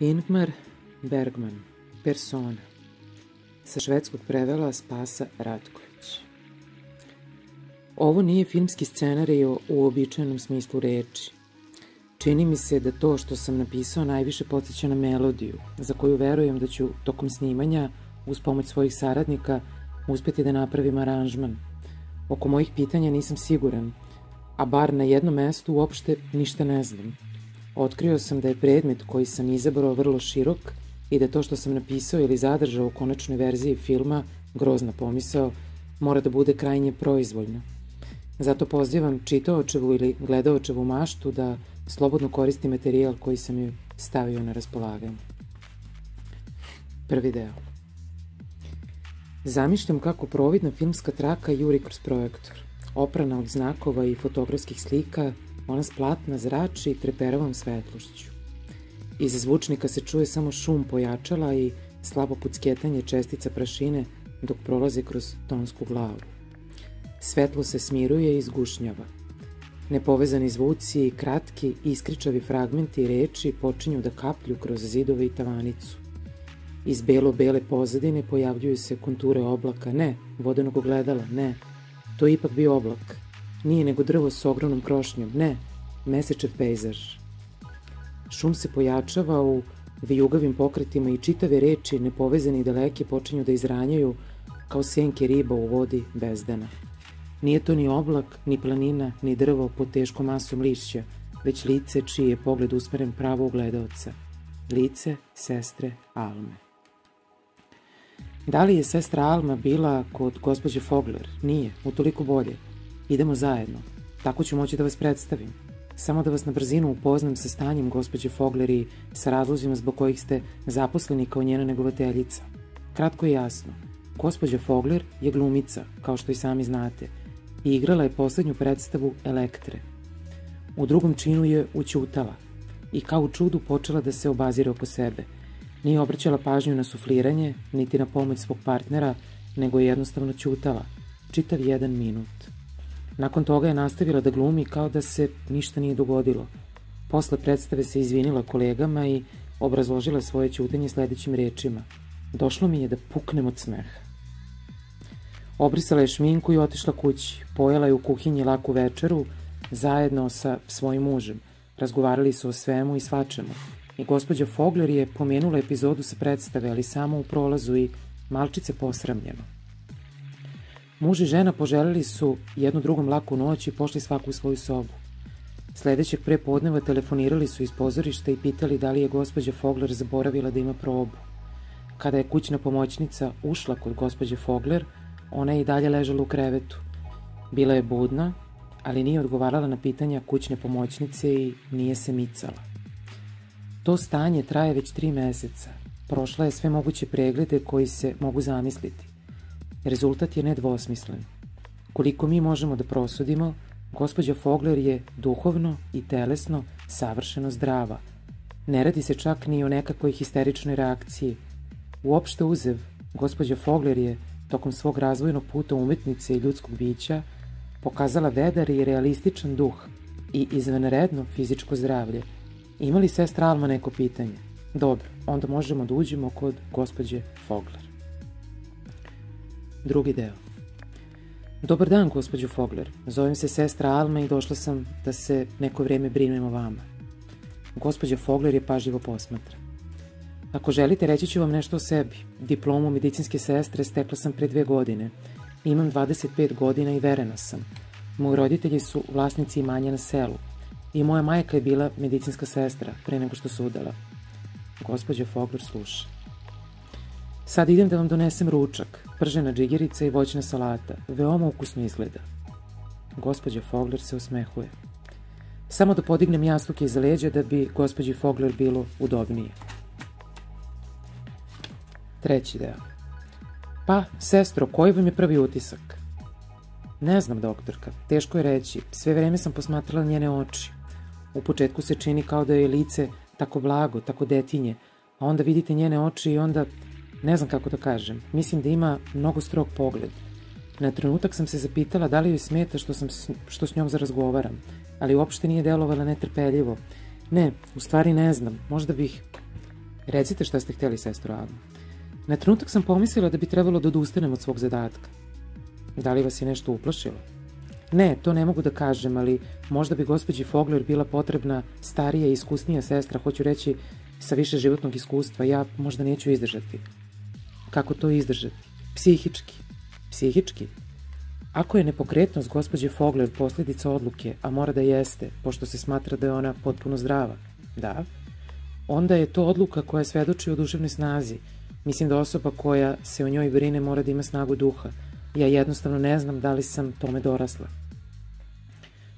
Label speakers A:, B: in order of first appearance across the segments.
A: Ingmar Bergman, Persona. Sa švedskog prevela Spasa Ratković. Ovo nije filmski scenarij u uobičajenom smislu reči. Čini mi se da to što sam napisao najviše podsjeća na melodiju, za koju verujem da ću tokom snimanja, uz pomoć svojih saradnika, uspeti da napravim aranžman. Oko mojih pitanja nisam siguran, a bar na jednom mestu uopšte ništa ne znam. Otkrio sam da je predmet koji sam izabrao vrlo širok i da to što sam napisao ili zadržao u konačnoj verziji filma, grozna pomisao, mora da bude krajnje proizvoljno. Zato pozivam čitaočevu ili gledaočevu maštu da slobodno koristi materijal koji sam joj stavio na raspolaganje. Prvi deo. Zamišljam kako providna filmska traka juri kroz projektor. Oprana od znakova i fotografskih slika, ona splatna zrači treperavom svetlošću. Iz zvučnika se čuje samo šum pojačala i slabo pucketanje čestica prašine dok prolaze kroz tonsku glavu. Svetlo se smiruje i izgušnjava. Nepovezani zvuci, kratki, iskričavi fragmenti reči počinju da kaplju kroz zidove i tavanicu. Iz belo-bele pozadine pojavljuju se konture oblaka, ne, vodenog ogledala, ne. To je ipak bio oblak. Nije nego drvo s ogromnom krošnjom, ne, mesečev pejzaž. Šum se pojačava u vijugavim pokretima i čitave reči, nepovezane i daleke, počinju da izranjaju kao senke riba u vodi bezdana. Nije to ni oblak, ni planina, ni drvo pod teškom masom lišća, već lice čiji je pogled usmeren pravo u gledalca. Lice sestre Alme. Da li je sestra Alma bila kod gospođe Fogler? Nije, utoliko bolje. Idemo zajedno. Tako ću moći da vas predstavim. Samo da vas na brzinu upoznam sa stanjem gospođe Fogler i sa razlozima zbog kojih ste zaposleni kao njena negovateljica. Kratko i jasno. Gospođa Fogler je glumica, kao što i sami znate, i igrala je poslednju predstavu Elektre. U drugom činu je učutala i kao u čudu počela da se obazira oko sebe. Nije obraćala pažnju na sufliranje, niti na pomoć svog partnera, nego je jednostavno ćutala, čitav jedan minut. Nakon toga je nastavila da glumi kao da se ništa nije dogodilo. Posle predstave se izvinila kolegama i obrazložila svoje ćutenje sledećim rečima. Došlo mi je da puknem od smeha. Obrisala je šminku i otišla kući. Pojela je u kuhinji laku večeru zajedno sa svojim mužem. Razgovarali su o svemu i svačemu. I gospođa Fogler je pomenula epizodu sa predstave, ali samo u prolazu i malčice posramljeno. Muž i žena poželili su jednu drugom laku noć i pošli svaku u svoju sobu. Sledećeg prepodneva telefonirali su iz pozorišta i pitali da li je gospođa Fogler zaboravila da ima probu. Kada je kućna pomoćnica ušla kod gospođe Fogler, Ona je i dalje ležala u krevetu. Bila je budna, ali nije odgovarala na pitanja kućne pomoćnice i nije se micala. To stanje traje već tri meseca. Prošla je sve moguće preglede koji se mogu zamisliti. Rezultat je nedvosmislen. Koliko mi možemo da prosudimo, gospođa Fogler je duhovno i telesno savršeno zdrava. Ne radi se čak ni o nekakvoj histeričnoj reakciji. Uopšte uzev, gospođa Fogler je tokom svog razvojnog puta umetnice i ljudskog bića pokazala vedar i realističan duh i izvanredno fizičko zdravlje. Ima li sestra Alma neko pitanje? Dobro, onda možemo da uđemo kod gospođe Fogler. Drugi deo. Dobar dan, gospođo Fogler. Zovem se sestra Alma i došla sam da se neko vreme brinem o vama. Gospođa Fogler je pažljivo posmatra. Ako želite, reći ću vam nešto o sebi. Diplomu medicinske sestre stekla sam pre dve godine. Imam 25 godina i verena sam. Moji roditelji su vlasnici imanja na selu. I moja majka je bila medicinska sestra pre nego što su udala. Gospodja Fogler sluša. Sad idem da vam donesem ručak, pržena džigerica i voćna salata. Veoma ukusno izgleda. Gospodja Fogler se osmehuje. Samo da podignem jastuke iza leđa da bi gospođi Fogler bilo udobnije. Treći deo. Pa, sestro, koji vam je prvi utisak? Ne znam, doktorka. Teško je reći. Sve vreme sam posmatrala njene oči. U početku se čini kao da je lice tako blago, tako detinje, a onda vidite njene oči i onda, ne znam kako da kažem, mislim da ima mnogo strog pogled. Na trenutak sam se zapitala da li joj smeta što, sam, što s njom zarazgovaram, ali uopšte nije delovala netrpeljivo. Ne, u stvari ne znam, možda bih... Recite šta ste hteli, sestro Alma. Na trenutak sam pomislila da bi trebalo da odustanem od svog zadatka. Da li vas je nešto uplašilo? Ne, to ne mogu da kažem, ali možda bi gospođi Fogler bila potrebna starija i iskusnija sestra, hoću reći sa više životnog iskustva. Ja možda neću izdržati. Kako to izdržati? Psihički. Psihički? Ako je nepokretnost gospođe Fogler posljedica odluke, a mora da jeste, pošto se smatra da je ona potpuno zdrava, da, onda je to odluka koja svedoči o duševnoj snazi. Mislim da osoba koja se o njoj brine mora da ima snagu duha. Ja jednostavno ne znam da li sam tome dorasla.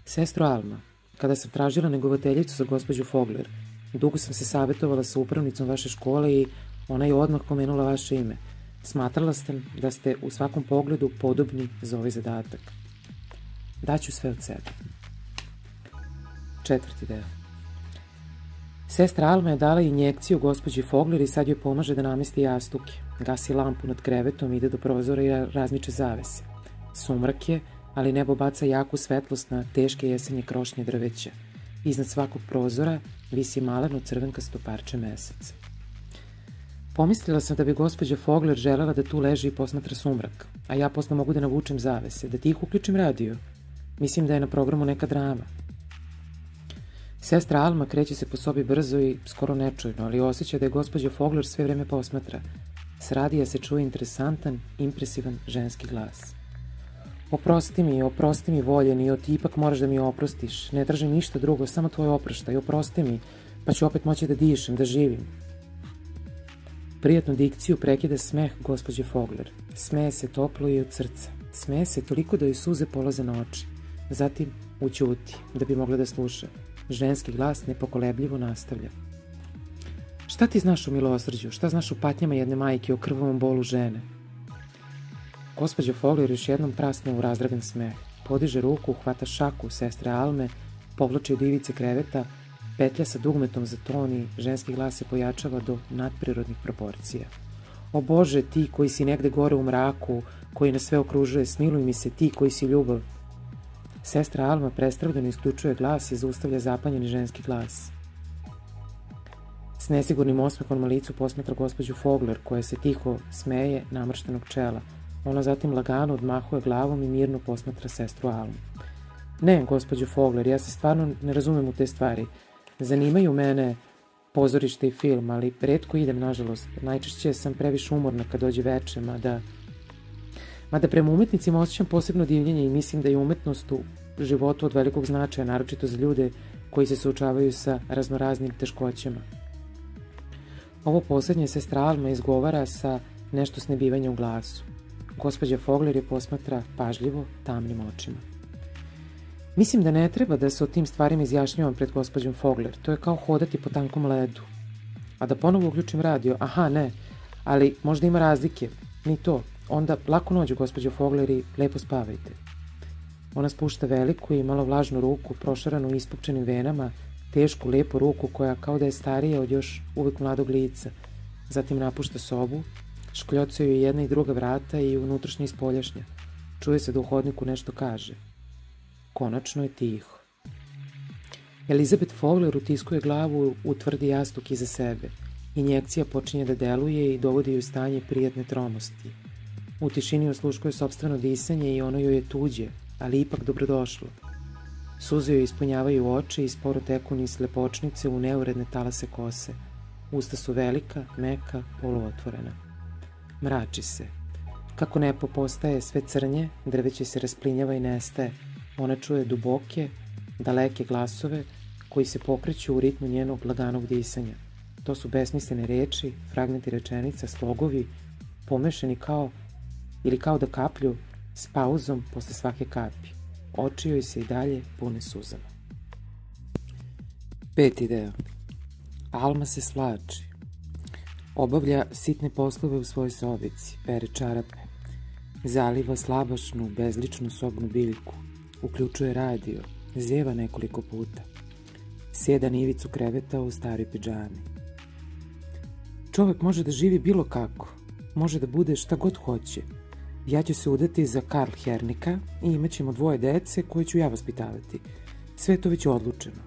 A: Sestro Alma, kada sam tražila negovateljicu za gospođu Fogler, dugo sam se savjetovala sa upravnicom vaše škole i ona je odmah pomenula vaše ime – Smatrala sam da ste u svakom pogledu podobni za ovaj zadatak. Daću sve od sebe. Četvrti deo. Sestra Alma je dala injekciju gospođi Fogler i sad joj pomaže da namesti jastuke. Gasi lampu nad krevetom, ide do prozora i razmiče zavese. Sumrak je, ali nebo baca jaku svetlost na teške jesenje krošnje drveća. Iznad svakog prozora visi maleno crvenkasto parče meseca. Pomislila sam da bi gospođa Fogler želela da tu leži i posmatra sumrak, a ja posle mogu da navučem zavese, da tih uključim radio. Mislim da je na programu neka drama. Sestra Alma kreće se po sobi brzo i skoro nečujno, ali osjeća da je gospođa Fogler sve vreme posmatra. S radija se čuje interesantan, impresivan ženski glas. Oprosti mi, oprosti mi voljeni, o ti ipak moraš da mi oprostiš. Ne tražim ništa drugo, samo tvoj oproštaj, oprosti mi, pa ću opet moći da dišem, da živim. Prijatnu dikciju prekida smeh gospođe Fogler. Smeje se toplo i od srca. Smeje se toliko da joj suze polaze na oči. Zatim ućuti, da bi mogla da sluša. Ženski glas nepokolebljivo nastavlja. Šta ti znaš o milosrđu? Šta znaš o patnjama jedne majke, o krvavom bolu žene? Gospođa Fogler još jednom prasne u razdragan smeh. Podiže ruku, hvata šaku sestre Alme, povlači od ivice kreveta, Petlja sa dugmetom za ton i ženski glas se pojačava do nadprirodnih proporcija. O Bože, ti koji si negde gore u mraku, koji nas sve okružuje, smiluj mi se, ti koji si ljubav. Sestra Alma prestravdano isključuje glas i zaustavlja zapanjeni ženski glas. S nesigurnim osmehom na licu posmetra gospođu Fogler, koja se tiho smeje namrštenog čela. Ona zatim lagano odmahuje glavom i mirno posmatra sestru Almu. Ne, gospođo Fogler, ja se stvarno ne razumem u te stvari. Zanimaju mene pozorište i film, ali redko idem, nažalost. Najčešće sam previše umorna kad dođe veče, mada... Mada prema umetnicima osjećam posebno divljenje i mislim da je umetnost u životu od velikog značaja, naročito za ljude koji se suočavaju sa raznoraznim teškoćama. Ovo poslednje sestra Alma izgovara sa nešto snebivanja u glasu. Gospođa Fogler je posmatra pažljivo, tamnim očima. Mislim da ne treba da se o tim stvarima izjašnjavam pred gospođom Fogler. To je kao hodati po tankom ledu. A da ponovo uključim radio, aha, ne, ali možda ima razlike. Ni to. Onda lako nođu, gospođo Fogler, i lepo spavajte. Ona spušta veliku i malo vlažnu ruku, prošaranu ispupčenim venama, tešku, lepu ruku koja kao da je starija od još uvek mladog lica. Zatim napušta sobu, škljocaju jedna i druga vrata i unutrašnja i spoljašnja. Čuje se da u hodniku nešto kaže – Konačno je tiho. Elizabeth Fowler utiskuje glavu u tvrdi jastuk iza sebe. Injekcija počinje da deluje i dovodi ju u stanje prijatne tromosti. U tišini osluškuje sobstveno disanje i ono joj je tuđe, ali ipak dobrodošlo. Suze joj ispunjavaju oči i sporo teku niz lepočnice u neuredne talase kose. Usta su velika, meka, poluotvorena. Mrači se. Kako nepo postaje sve crnje, drveće se rasplinjava i nestaje, Ona čuje duboke, daleke glasove koji se pokreću u ritmu njenog laganog disanja. To su besmislene reči, fragmenti rečenica, slogovi, pomešani kao ili kao da kaplju s pauzom posle svake kapi. Oči joj se i dalje pune suzama. Peti deo. Alma se slači. Obavlja sitne poslove u svojoj sobici, pere čarape. Zaliva slabašnu, bezličnu sobnu biljku – Uključuje radio, zjeva nekoliko puta. Sjeda na ivicu kreveta u staroj pidžami. Čovek može da živi bilo kako. Može da bude šta god hoće. Ja ću se udati za Karl Hernika i imaćemo dvoje dece koje ću ja vaspitavati. Sve to već odlučeno.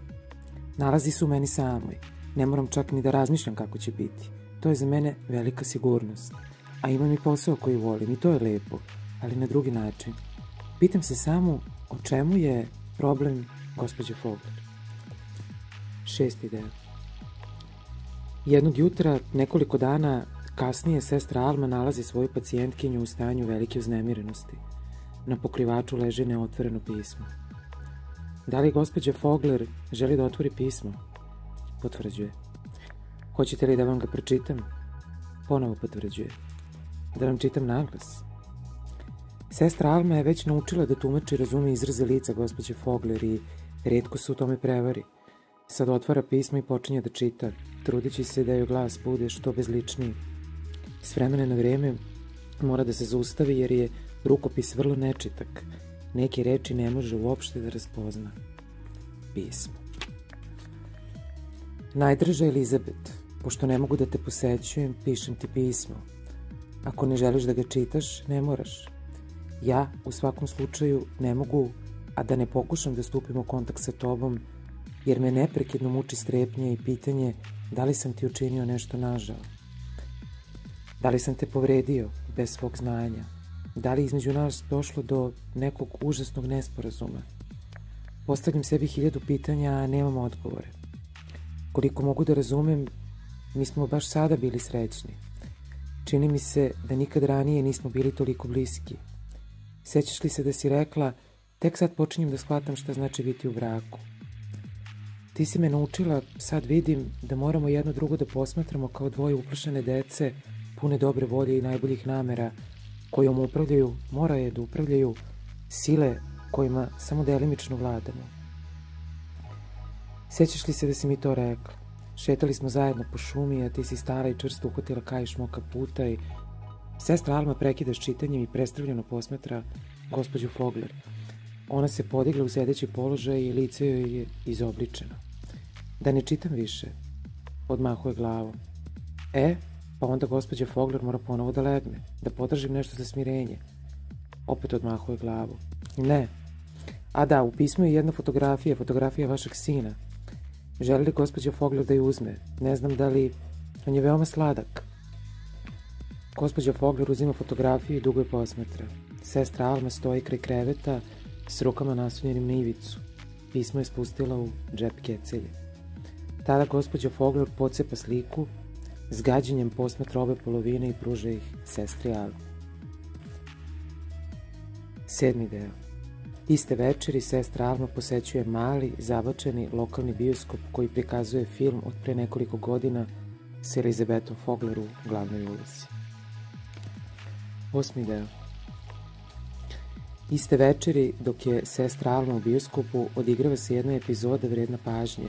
A: Nalazi se u meni samoj. Ne moram čak ni da razmišljam kako će biti. To je za mene velika sigurnost. A imam i posao koji volim i to je lepo, ali na drugi način. Pitam se samo o čemu je problem gospođe Fogler. Šesti deo. Jednog jutra, nekoliko dana kasnije, sestra Alma nalazi svoju pacijentkinju u stanju velike uznemirenosti. Na pokrivaču leži neotvoreno pismo. Da li gospođa Fogler želi da otvori pismo? Potvrđuje. Hoćete li da vam ga pročitam? Ponovo potvrđuje. Da vam čitam naglas? Sestra Alma je već naučila da tumači razume izraze lica gospođe Fogler i redko se u tome prevari. Sad otvara pismo i počinje da čita, trudeći se da joj glas bude što bezličniji. S vremena na vreme mora da se zaustavi jer je rukopis vrlo nečitak. Neke reči ne može uopšte da raspozna. Pismo. Najdraža Elizabet, pošto ne mogu da te posećujem, pišem ti pismo. Ako ne želiš da ga čitaš, ne moraš. Ja, u svakom slučaju, ne mogu, a da ne pokušam da stupim u kontakt sa tobom, jer me neprekidno muči strepnje i pitanje da li sam ti učinio nešto nažao. Da li sam te povredio bez svog znanja? Da li između nas došlo do nekog užasnog nesporazuma? Postavljam sebi hiljadu pitanja, a nemam odgovore. Koliko mogu da razumem, mi smo baš sada bili srećni. Čini mi se da nikad ranije nismo bili toliko bliski. Sećaš li se da si rekla, tek sad počinjem da shvatam šta znači biti u braku. Ti si me naučila, sad vidim, da moramo jedno drugo da posmatramo kao dvoje uplašene dece, pune dobre volje i najboljih namera, kojom upravljaju, mora je da upravljaju sile kojima samo delimično vladamo. Sećaš li se da si mi to rekla? Šetali smo zajedno po šumi, a ti si stara i čvrsto uhvatila kajiš moka puta i sestra Alma prekida s čitanjem i prestavljeno posmatra gospođu Fogler. Ona se podigla u sedeći položaj i lice joj je izobličeno. Da ne čitam više, odmahuje glavom. E, pa onda gospođa Fogler mora ponovo da legne, da podržim nešto za smirenje. Opet odmahuje glavu. Ne. A da, u pismu je jedna fotografija, fotografija vašeg sina. Želi li gospođa Fogler da je uzme? Ne znam da li... On je veoma sladak. Gospođa Fogler uzima fotografiju i dugo je posmatra. Sestra Alma stoji kraj kreveta s rukama nasunjenim na ivicu. Pismo je spustila u džep kecelje. Tada gospođa Fogler pocepa sliku, s gađenjem posmatra obe polovine i pruža ih sestri Alma. Sedmi deo. Iste večeri sestra Alma posećuje mali, zabačeni lokalni bioskop koji prikazuje film od pre nekoliko godina s Elizabetom Fogler u glavnoj ulici. Osmi deo. Iste večeri, dok je sestra Alma u bioskopu, odigrava se jedna epizoda vredna pažnje.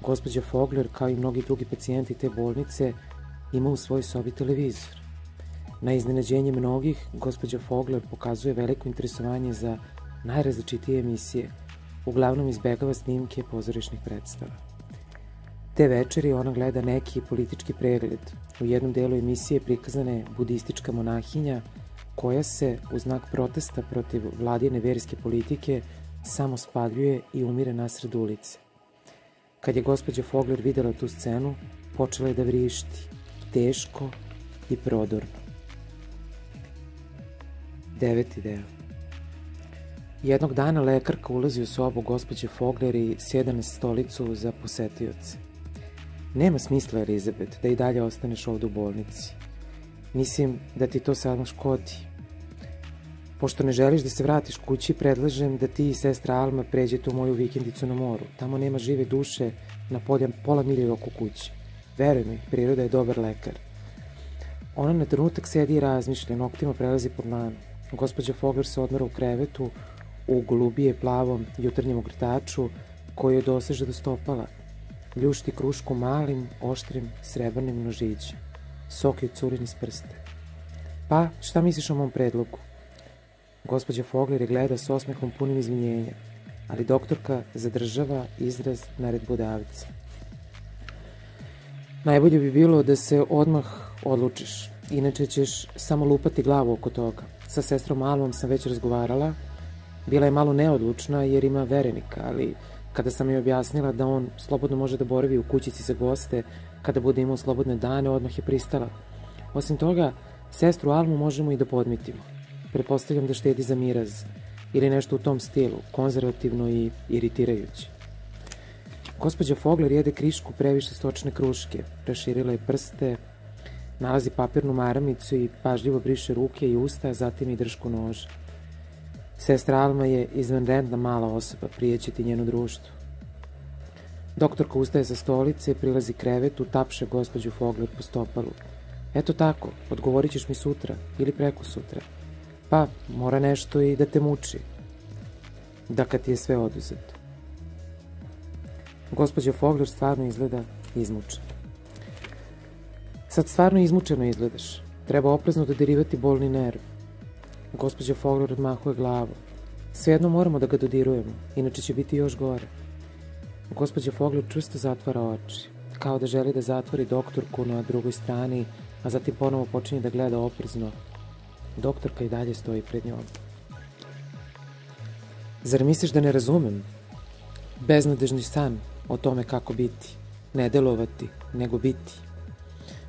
A: Gospođa Fogler, kao i mnogi drugi pacijenti te bolnice, ima u svojoj sobi televizor. Na iznenađenje mnogih, gospođa Fogler pokazuje veliko interesovanje za najrazličitije emisije, uglavnom izbegava snimke pozorišnih predstava. Te večeri ona gleda neki politički pregled. U jednom delu emisije prikazana je budistička monahinja koja se u znak protesta protiv vladine verske politike samo spaljuje i umire nasred ulice. Kad je gospođa Fogler videla tu scenu, počela je da vrišti, teško i prodorno. Deveti deo. Jednog dana lekarka ulazi u sobu gospođe Fogler i sjeda na stolicu za posetioce. Nema smisla, Elizabet, da i dalje ostaneš ovde u bolnici. Mislim da ti to samo škodi. Pošto ne želiš da se vratiš kući, predlažem da ti i sestra Alma pređete u moju vikendicu na moru. Tamo nema žive duše na polja pola milje oko kuće. Veruj mi, priroda je dobar lekar. Ona na trenutak sedi i razmišlja, noktima prelazi pod lanu. Gospođa Fogler se odmara u krevetu, u golubije plavom jutarnjem ogrtaču koji je doseže do stopala. Ljušti krušku malim, oštrim, srebrnim nožićem. Sok je curin iz prste. Pa, šta misliš o mom predlogu? Gospođa Fogler je gleda s osmehom punim izvinjenja, ali doktorka zadržava izraz naredbodavca. Najbolje bi bilo da se odmah odlučiš, inače ćeš samo lupati glavu oko toga. Sa sestrom Almom sam već razgovarala, bila je malo neodlučna jer ima verenika, ali Kada sam joj objasnila da on slobodno može da boravi u kućici za goste, kada bude imao slobodne dane, odmah je pristala. Osim toga, sestru Almu možemo i da podmitimo. Prepostavljam da štedi za miraz ili nešto u tom stilu, konzervativno i iritirajuće. Gospodja Fogler jede krišku previše stočne kruške, raširila je prste, nalazi papirnu maramicu i pažljivo briše ruke i usta, zatim i dršku noža. Sestra Alma je izvanredna mala osoba, prijeće ti njeno društvo. Doktorka ustaje sa stolice, prilazi krevetu, tapše gospođu Fogler po stopalu. Eto tako, odgovorit ćeš mi sutra ili preko sutra. Pa, mora nešto i da te muči. Da kad ti je sve oduzeto. Gospođa Fogler stvarno izgleda izmučena. Sad stvarno izmučeno izgledaš. Treba oprezno dodirivati bolni nerv. Gospođa Fogler odmahuje glavu. Svejedno moramo da ga dodirujemo, inače će biti još gore. Gospođa Fogler čusto zatvara oči, kao da želi da zatvori doktorku na drugoj strani, a zatim ponovo počinje da gleda oprezno. Doktorka i dalje stoji pred njom. Zar misliš da ne razumem? Beznadežni san o tome kako biti. Ne delovati, nego biti.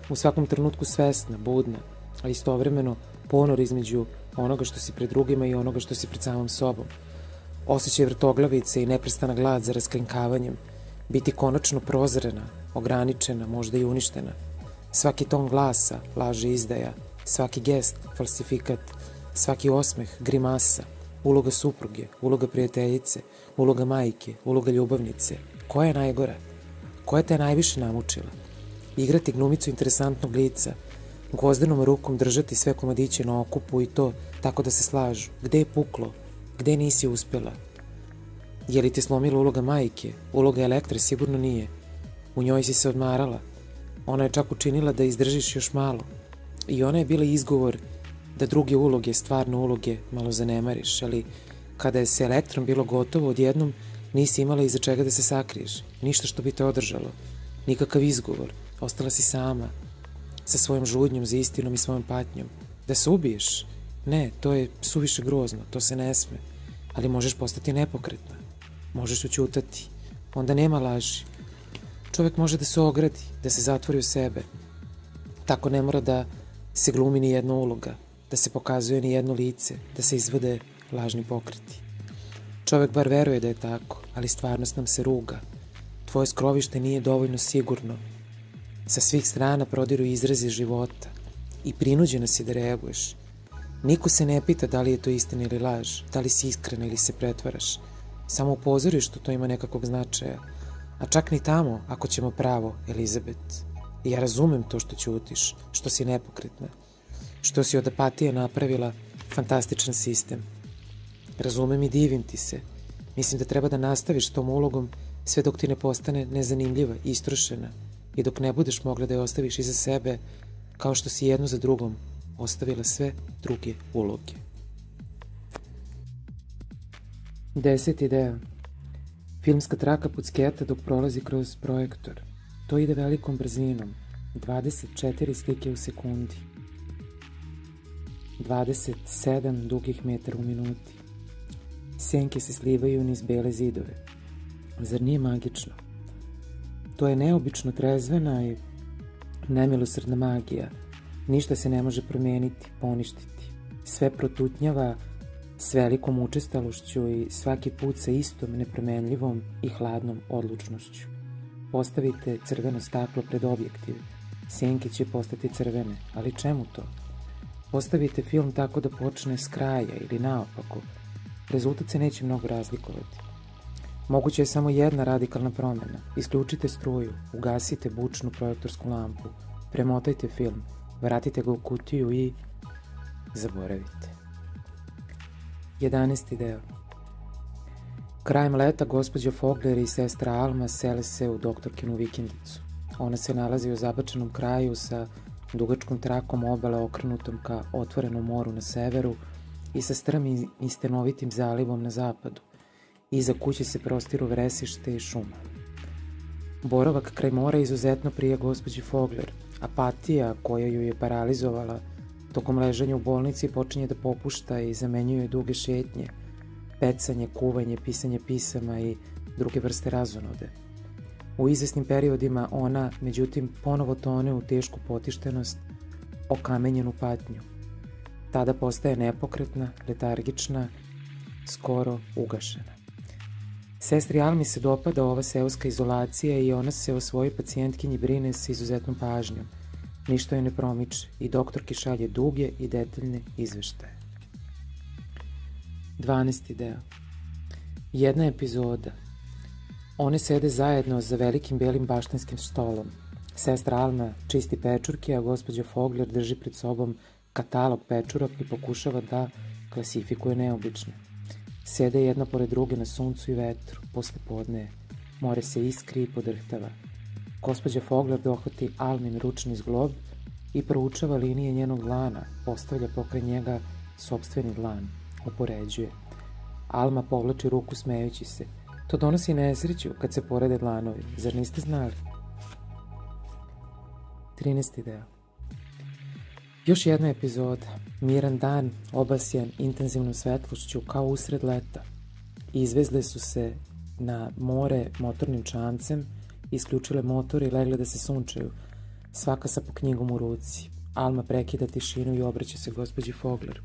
A: U svakom trenutku svesna, budna, a istovremeno ponor između onoga što si pred drugima i onoga što si pred samom sobom. Osećaj vrtoglavice i neprestana glad za raskrinkavanjem, biti konačno prozrena, ograničena, možda i uništena. Svaki ton glasa, laže izdaja, svaki gest, falsifikat, svaki osmeh, grimasa, uloga supruge, uloga prijateljice, uloga majke, uloga ljubavnice. Koja je najgora? Koja te je najviše namučila? Igrati gnumicu interesantnog lica – gvozdenom rukom držati sve komadiće na okupu i to tako da se slažu. Gde je puklo? Gde nisi uspela? Je li te slomila uloga majke? Uloga elektre sigurno nije. U njoj si se odmarala. Ona je čak učinila da izdržiš još malo. I ona je bila izgovor da druge uloge, stvarne uloge, malo zanemariš, ali kada je se elektrom bilo gotovo, odjednom nisi imala iza čega da se sakriješ. Ništa što bi te održalo. Nikakav izgovor. Ostala si sama, sa svojom žudnjom za istinom i svojom patnjom. Da se ubiješ? Ne, to je suviše grozno, to se ne sme. Ali možeš postati nepokretna. Možeš učutati. Onda nema laži. Čovek može da se ogradi, da se zatvori u sebe. Tako ne mora da se glumi ni jedna uloga, da se pokazuje ni jedno lice, da se izvode lažni pokreti. Čovek bar veruje da je tako, ali stvarnost nam se ruga. Tvoje skrovište nije dovoljno sigurno, Sa svih strana prodiru izrazi života i prinuđena si da reaguješ. Niko se ne pita da li je to istina ili laž, da li si iskrena ili se pretvaraš. Samo u pozorištu to ima nekakvog značaja. A čak ni tamo, ako ćemo pravo, Elizabet. I ja razumem to što ćutiš, što si nepokretna, što si od apatije napravila fantastičan sistem. Razumem i divim ti se. Mislim da treba da nastaviš tom ulogom sve dok ti ne postane nezanimljiva, istrošena, i dok ne budeš mogla da je ostaviš iza sebe, kao što si jednu za drugom ostavila sve druge uloge. Deseti deo. Filmska traka pucketa dok prolazi kroz projektor. To ide velikom brzinom. 24 slike u sekundi. 27 dugih metara u minuti. Senke se slivaju niz bele zidove. Zar nije magično? To je neobično trezvena i nemilosrdna magija. Ništa se ne može promeniti, poništiti. Sve protutnjava s velikom učestalošću i svaki put sa istom nepromenljivom i hladnom odlučnošću. Postavite crveno staklo pred objektiv. Senke će postati crvene, ali čemu to? Postavite film tako da počne s kraja ili naopako. Rezultat se neće mnogo razlikovati. Moguće je samo jedna radikalna promjena. Isključite struju, ugasite bučnu projektorsku lampu, premotajte film, vratite ga u kutiju i zaboravite. 11. deo Krajem leta gospođa Fogler i sestra Alma sele se u doktorkinu vikendicu. Ona se nalazi u zabačenom kraju sa dugačkom trakom obale okrenutom ka otvorenom moru na severu i sa strmim i stenovitim zalivom na zapadu. Iza kuće se prostiru vresište i šuma. Boravak kraj mora izuzetno prije gospođi Fogler. Apatija koja ju je paralizovala tokom ležanja u bolnici počinje da popušta i zamenjuje duge šetnje, pecanje, kuvanje, pisanje pisama i druge vrste razonode. U izvesnim periodima ona, međutim, ponovo tone u tešku potištenost, okamenjenu patnju. Tada postaje nepokretna, letargična, skoro ugašena. Sestri Almi se dopada ova seoska izolacija i ona se o svojoj pacijentkinji brine s izuzetnom pažnjom. Ništa je ne promiče i doktorki šalje duge i detaljne izveštaje. 12. deo Jedna epizoda. One sede zajedno za velikim belim baštinskim stolom. Sestra Alma čisti pečurke, a gospođa Fogler drži pred sobom katalog pečuraka i pokušava da klasifikuje neobične. Sede jedna pored druge na suncu i vetru, posle podne. More se iskri i podrhtava. Gospođa Fogler dohvati Almin ručni zglob i proučava linije njenog dlana, postavlja pokraj njega sobstveni dlan, upoređuje. Alma povlači ruku smejući se. To donosi nesreću kad se porede dlanovi, zar niste znali? 13. deo Još jedna epizoda. Miran dan, obasjan intenzivnom svetlošću kao usred leta. Izvezle su se na more motornim čamcem, isključile motor i legle da se sunčaju, svaka sa po knjigom u ruci. Alma prekida tišinu i obraća se gospođi Fogler.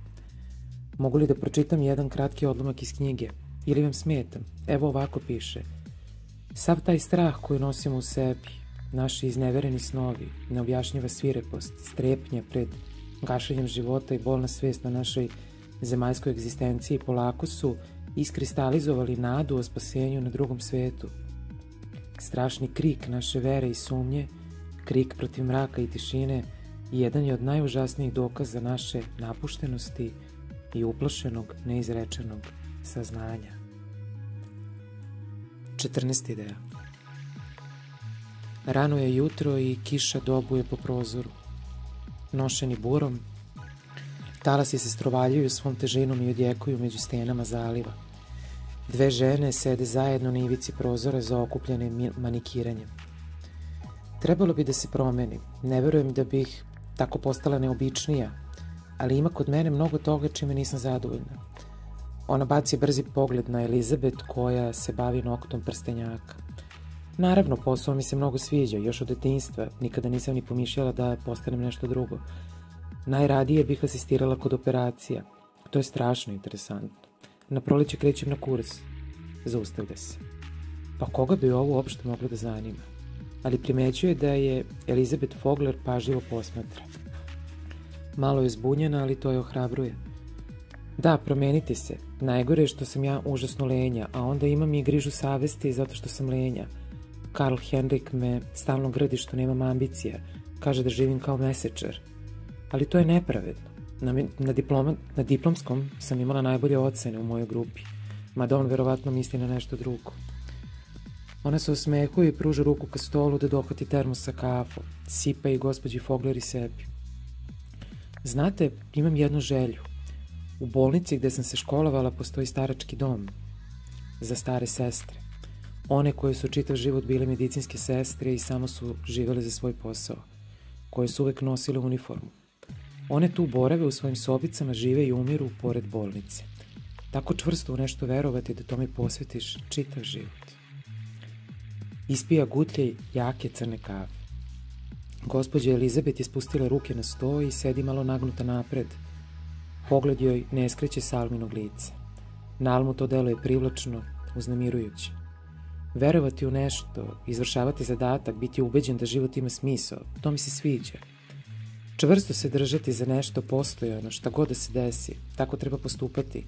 A: Mogu li da pročitam jedan kratki odlomak iz knjige? Ili vam smetam? Evo ovako piše. Sav taj strah koji nosimo u sebi, naši iznevereni snovi, neobjašnjiva svirepost, strepnje pred gašenjem života i bolna svest na našoj zemaljskoj egzistenciji polako su iskristalizovali nadu o spasenju na drugom svetu. Strašni krik naše vere i sumnje, krik protiv mraka i tišine, jedan je od najužasnijih dokaza naše napuštenosti i uplašenog, neizrečenog saznanja. 14. deo Rano je jutro i kiša dobuje po prozoru nošeni burom. Talasi se strovaljuju svom težinom i odjekuju među stenama zaliva. Dve žene sede zajedno na ivici prozora za okupljene manikiranjem. Trebalo bi da se promeni. Ne verujem da bih tako postala neobičnija, ali ima kod mene mnogo toga čime nisam zadovoljna. Ona baci brzi pogled na Elizabet koja se bavi noktom prstenjaka. Naravno, posao mi se mnogo sviđa, još od detinjstva, nikada nisam ni pomišljala da postanem nešto drugo. Najradije bih asistirala kod operacija. To je strašno interesantno. Na proleće krećem na kurs. Zaustavlja se. Pa koga bi ovo uopšte moglo da zanima? Ali primećuje da je Elizabeth Fogler pažljivo posmatra. Malo je zbunjena, ali to je ohrabruje. Da, promeniti se. Najgore je što sam ja užasno lenja, a onda imam i grižu savesti zato što sam lenja – Karl Henrik me stalno gradi što nemam ambicija. Kaže da živim kao mesečar. Ali to je nepravedno. Na, na, diploma, na diplomskom sam imala najbolje ocene u mojoj grupi, mada on verovatno misli na nešto drugo. Ona se osmehuje i pruža ruku ka stolu da dohvati termos sa kafom, sipa i gospođi Fogler i sebi. Znate, imam jednu želju. U bolnici gde sam se školovala postoji starački dom za stare sestre. One koje su čitav život bile medicinske sestre i samo su živele za svoj posao, koje su uvek nosile uniformu. One tu borave u svojim sobicama, žive i umiru pored bolnice. Tako čvrsto u nešto verovati da tome posvetiš čitav život. Ispija gutljaj jake crne kave. Gospođa Elizabet je spustila ruke na sto i sedi malo nagnuta napred. Pogled joj ne skreće s Alminog lica. Na Almu to delo je privlačno, uznamirujuće. Verovati u nešto, izvršavati zadatak, biti ubeđen da život ima smisao, to mi se sviđa. Čvrsto se držati za nešto postojano, šta god da se desi, tako treba postupati,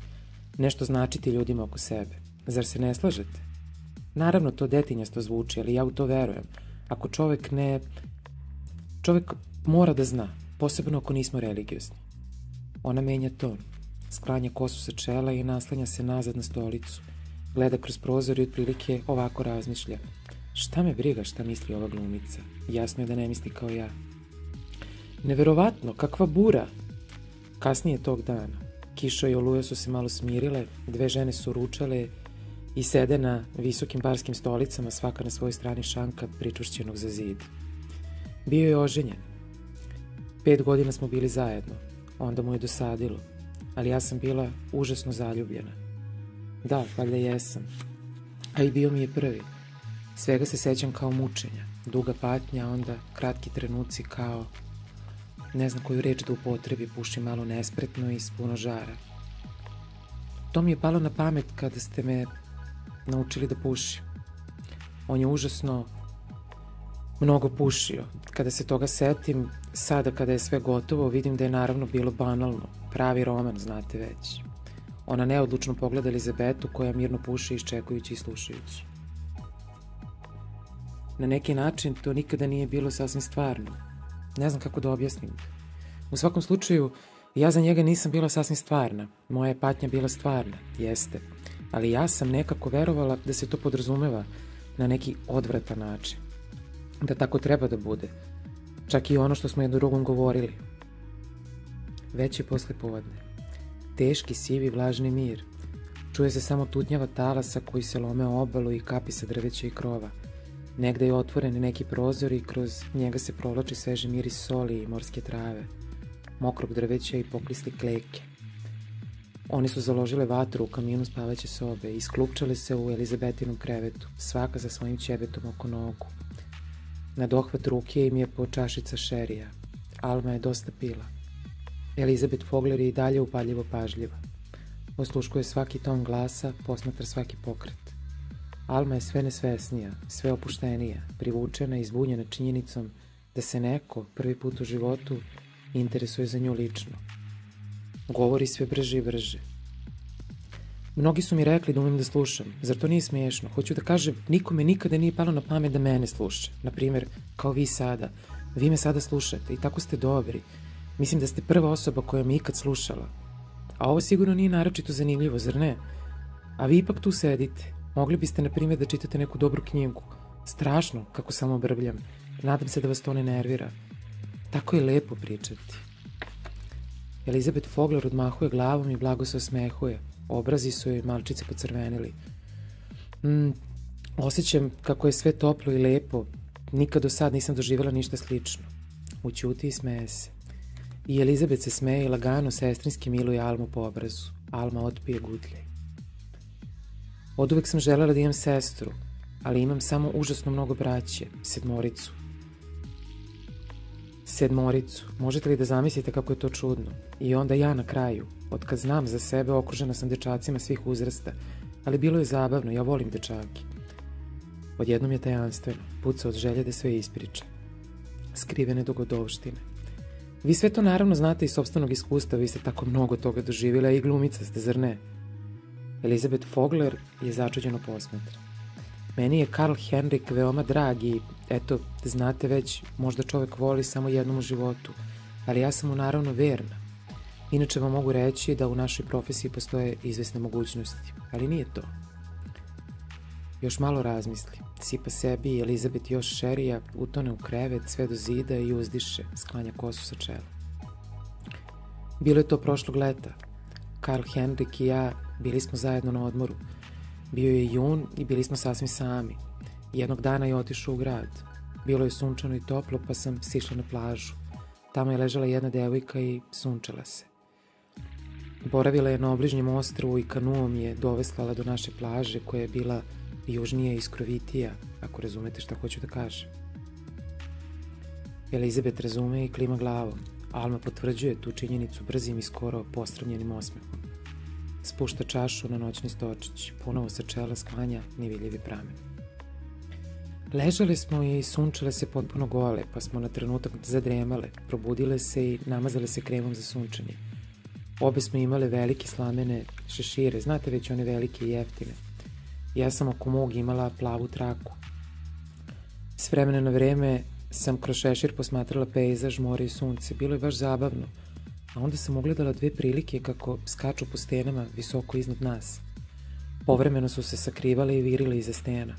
A: nešto značiti ljudima oko sebe. Zar se ne slažete? Naravno, to detinjasto zvuči, ali ja u to verujem. Ako čovek ne... Čovek mora da zna, posebno ako nismo religiozni. Ona menja ton, sklanja kosu sa čela i naslanja se nazad na stolicu – Gleda kroz prozor i otprilike ovako razmišlja. Šta me briga šta misli ova glumica? Jasno je da ne misli kao ja. Neverovatno, kakva bura! Kasnije tog dana. Kiša i oluja su se malo smirile, dve žene su ručale i sede na visokim barskim stolicama, svaka na svojoj strani šanka pričušćenog za zid. Bio je oženjen. Pet godina smo bili zajedno. Onda mu je dosadilo. Ali ja sam bila užasno zaljubljena. Da, valjda jesam. A i bio mi je prvi. Svega se sećam kao mučenja. Duga patnja, onda kratki trenuci kao... Ne znam koju reč da upotrebi, puši malo nespretno i s puno žara. To mi je palo na pamet kada ste me naučili da pušim. On je užasno mnogo pušio. Kada se toga setim, sada kada je sve gotovo, vidim da je naravno bilo banalno. Pravi roman, znate već. Ona neodlučno pogleda Elizabetu koja mirno puši iščekujući i slušajući. Na neki način to nikada nije bilo sasvim stvarno. Ne znam kako da objasnim. U svakom slučaju, ja za njega nisam bila sasvim stvarna. Moja je patnja bila stvarna, jeste. Ali ja sam nekako verovala da se to podrazumeva na neki odvratan način. Da tako treba da bude. Čak i ono što smo jedno drugom govorili. Već je posle povodne. Teški, sivi, vlažni mir. Čuje se samo tutnjava talasa koji se lome o obalu i kapi sa drveća i krova. Negde je otvoren neki prozor i kroz njega se provlači sveži miris soli i morske trave, mokrog drveća i poklisli kleke. Oni su založile vatru u kaminu spavaće sobe i sklupčale se u Elizabetinom krevetu, svaka za svojim ćebetom oko nogu. Na dohvat ruke im je po čašica šerija. Alma je dosta pila. Elizabeth Fogler je i dalje upaljivo pažljiva. Osluškuje svaki ton glasa, posmatra svaki pokret. Alma je sve nesvesnija, sve opuštenija, privučena i zbunjena činjenicom da se neko, prvi put u životu, interesuje za nju lično. Govori sve brže i brže. Mnogi su mi rekli da umem da slušam. Zar to nije smiješno? Hoću da kažem, nikome nikada nije palo na pamet da mene sluša. Naprimer, kao vi sada. Vi me sada slušate i tako ste dobri. Mislim da ste prva osoba koja me ikad slušala. A ovo sigurno nije naročito zanimljivo, zar ne? A vi ipak tu sedite. Mogli biste, na primjer, da čitate neku dobru knjigu. Strašno, kako samo brbljam. Nadam se da vas to ne nervira. Tako je lepo pričati. Elizabeth Fogler odmahuje glavom i blago se osmehuje. Obrazi su joj malčice pocrvenili. Mm, osjećam kako je sve toplo i lepo. Nikad do sad nisam doživjela ništa slično. Ućuti i smeje se. I Elizabeth se smeje i lagano sestrinski miluje Almu po obrazu. Alma otpije gutljaj. Od uvek sam želela da imam sestru, ali imam samo užasno mnogo braće, sedmoricu. Sedmoricu, možete li da zamislite kako je to čudno? I onda ja na kraju, od kad znam za sebe, okružena sam dečacima svih uzrasta, ali bilo je zabavno, ja volim dečake. Odjednom je tajanstveno, puca od želje da sve ispriča. Skrivene dogodovštine. Vi sve to naravno znate iz sobstvenog iskustva, vi ste tako mnogo toga doživjela i glumica ste, zar ne? Elizabeth Fogler je začuđeno posmetra. Meni je Karl Henrik veoma drag i, eto, znate već, možda čovek voli samo jednom u životu, ali ja sam mu naravno verna. Inače vam mogu reći da u našoj profesiji postoje izvesne mogućnosti, ali nije to. Još malo razmisli. Sipa sebi i Elizabeth još šerija, utone u krevet, sve do zida i uzdiše, sklanja kosu sa čela. Bilo je to prošlog leta. Karl Henrik i ja bili smo zajedno na odmoru. Bio je jun i bili smo sasvim sami. Jednog dana je otišao u grad. Bilo je sunčano i toplo, pa sam sišla na plažu. Tamo je ležala jedna devojka i sunčala se. Boravila je na obližnjem ostrvu i kanuom je doveslala do naše plaže koja je bila južnija i skrovitija, ako razumete šta hoću da kažem. Elizabeth razume i klima glavom. Alma potvrđuje tu činjenicu brzim i skoro postravljenim osmehom. Spušta čašu na noćni stočić, ponovo sa čela sklanja nevidljivi pramen. Ležale smo i sunčale se potpuno gole, pa smo na trenutak zadremale, probudile se i namazale se kremom za sunčanje. Obe smo imale velike slamene šešire, znate već one velike i jeftine. Ja sam oko mog imala plavu traku. S vremena na vreme sam kroz šešir posmatrala pejzaž, more i sunce. Bilo je baš zabavno – a onda sam ugledala dve prilike kako skaču po stenama visoko iznad nas. Povremeno su se sakrivali i virili iza stena.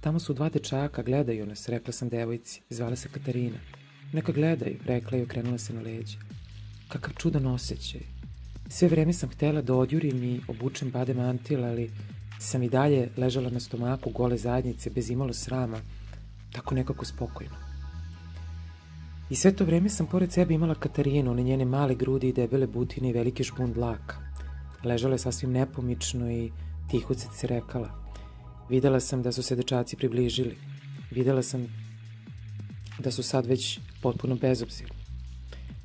A: Tamo su dva dečaka, gledaju nas, rekla sam devojci, zvala se Katarina. Neka gledaju, rekla i okrenula se na leđe. Kakav čudan osjećaj. Sve vreme sam htela da odjurim i obučem bade mantil, ali sam i dalje ležala na stomaku gole zadnjice, bez imalo srama, tako nekako spokojno. I sve to vreme sam pored sebe imala Katarinu, one njene male grudi i debele butine i veliki špund dlaka. Ležala je sasvim nepomično i tiho se rekala. Videla sam da su se dečaci približili. Videla sam da su sad već potpuno bezobzirni.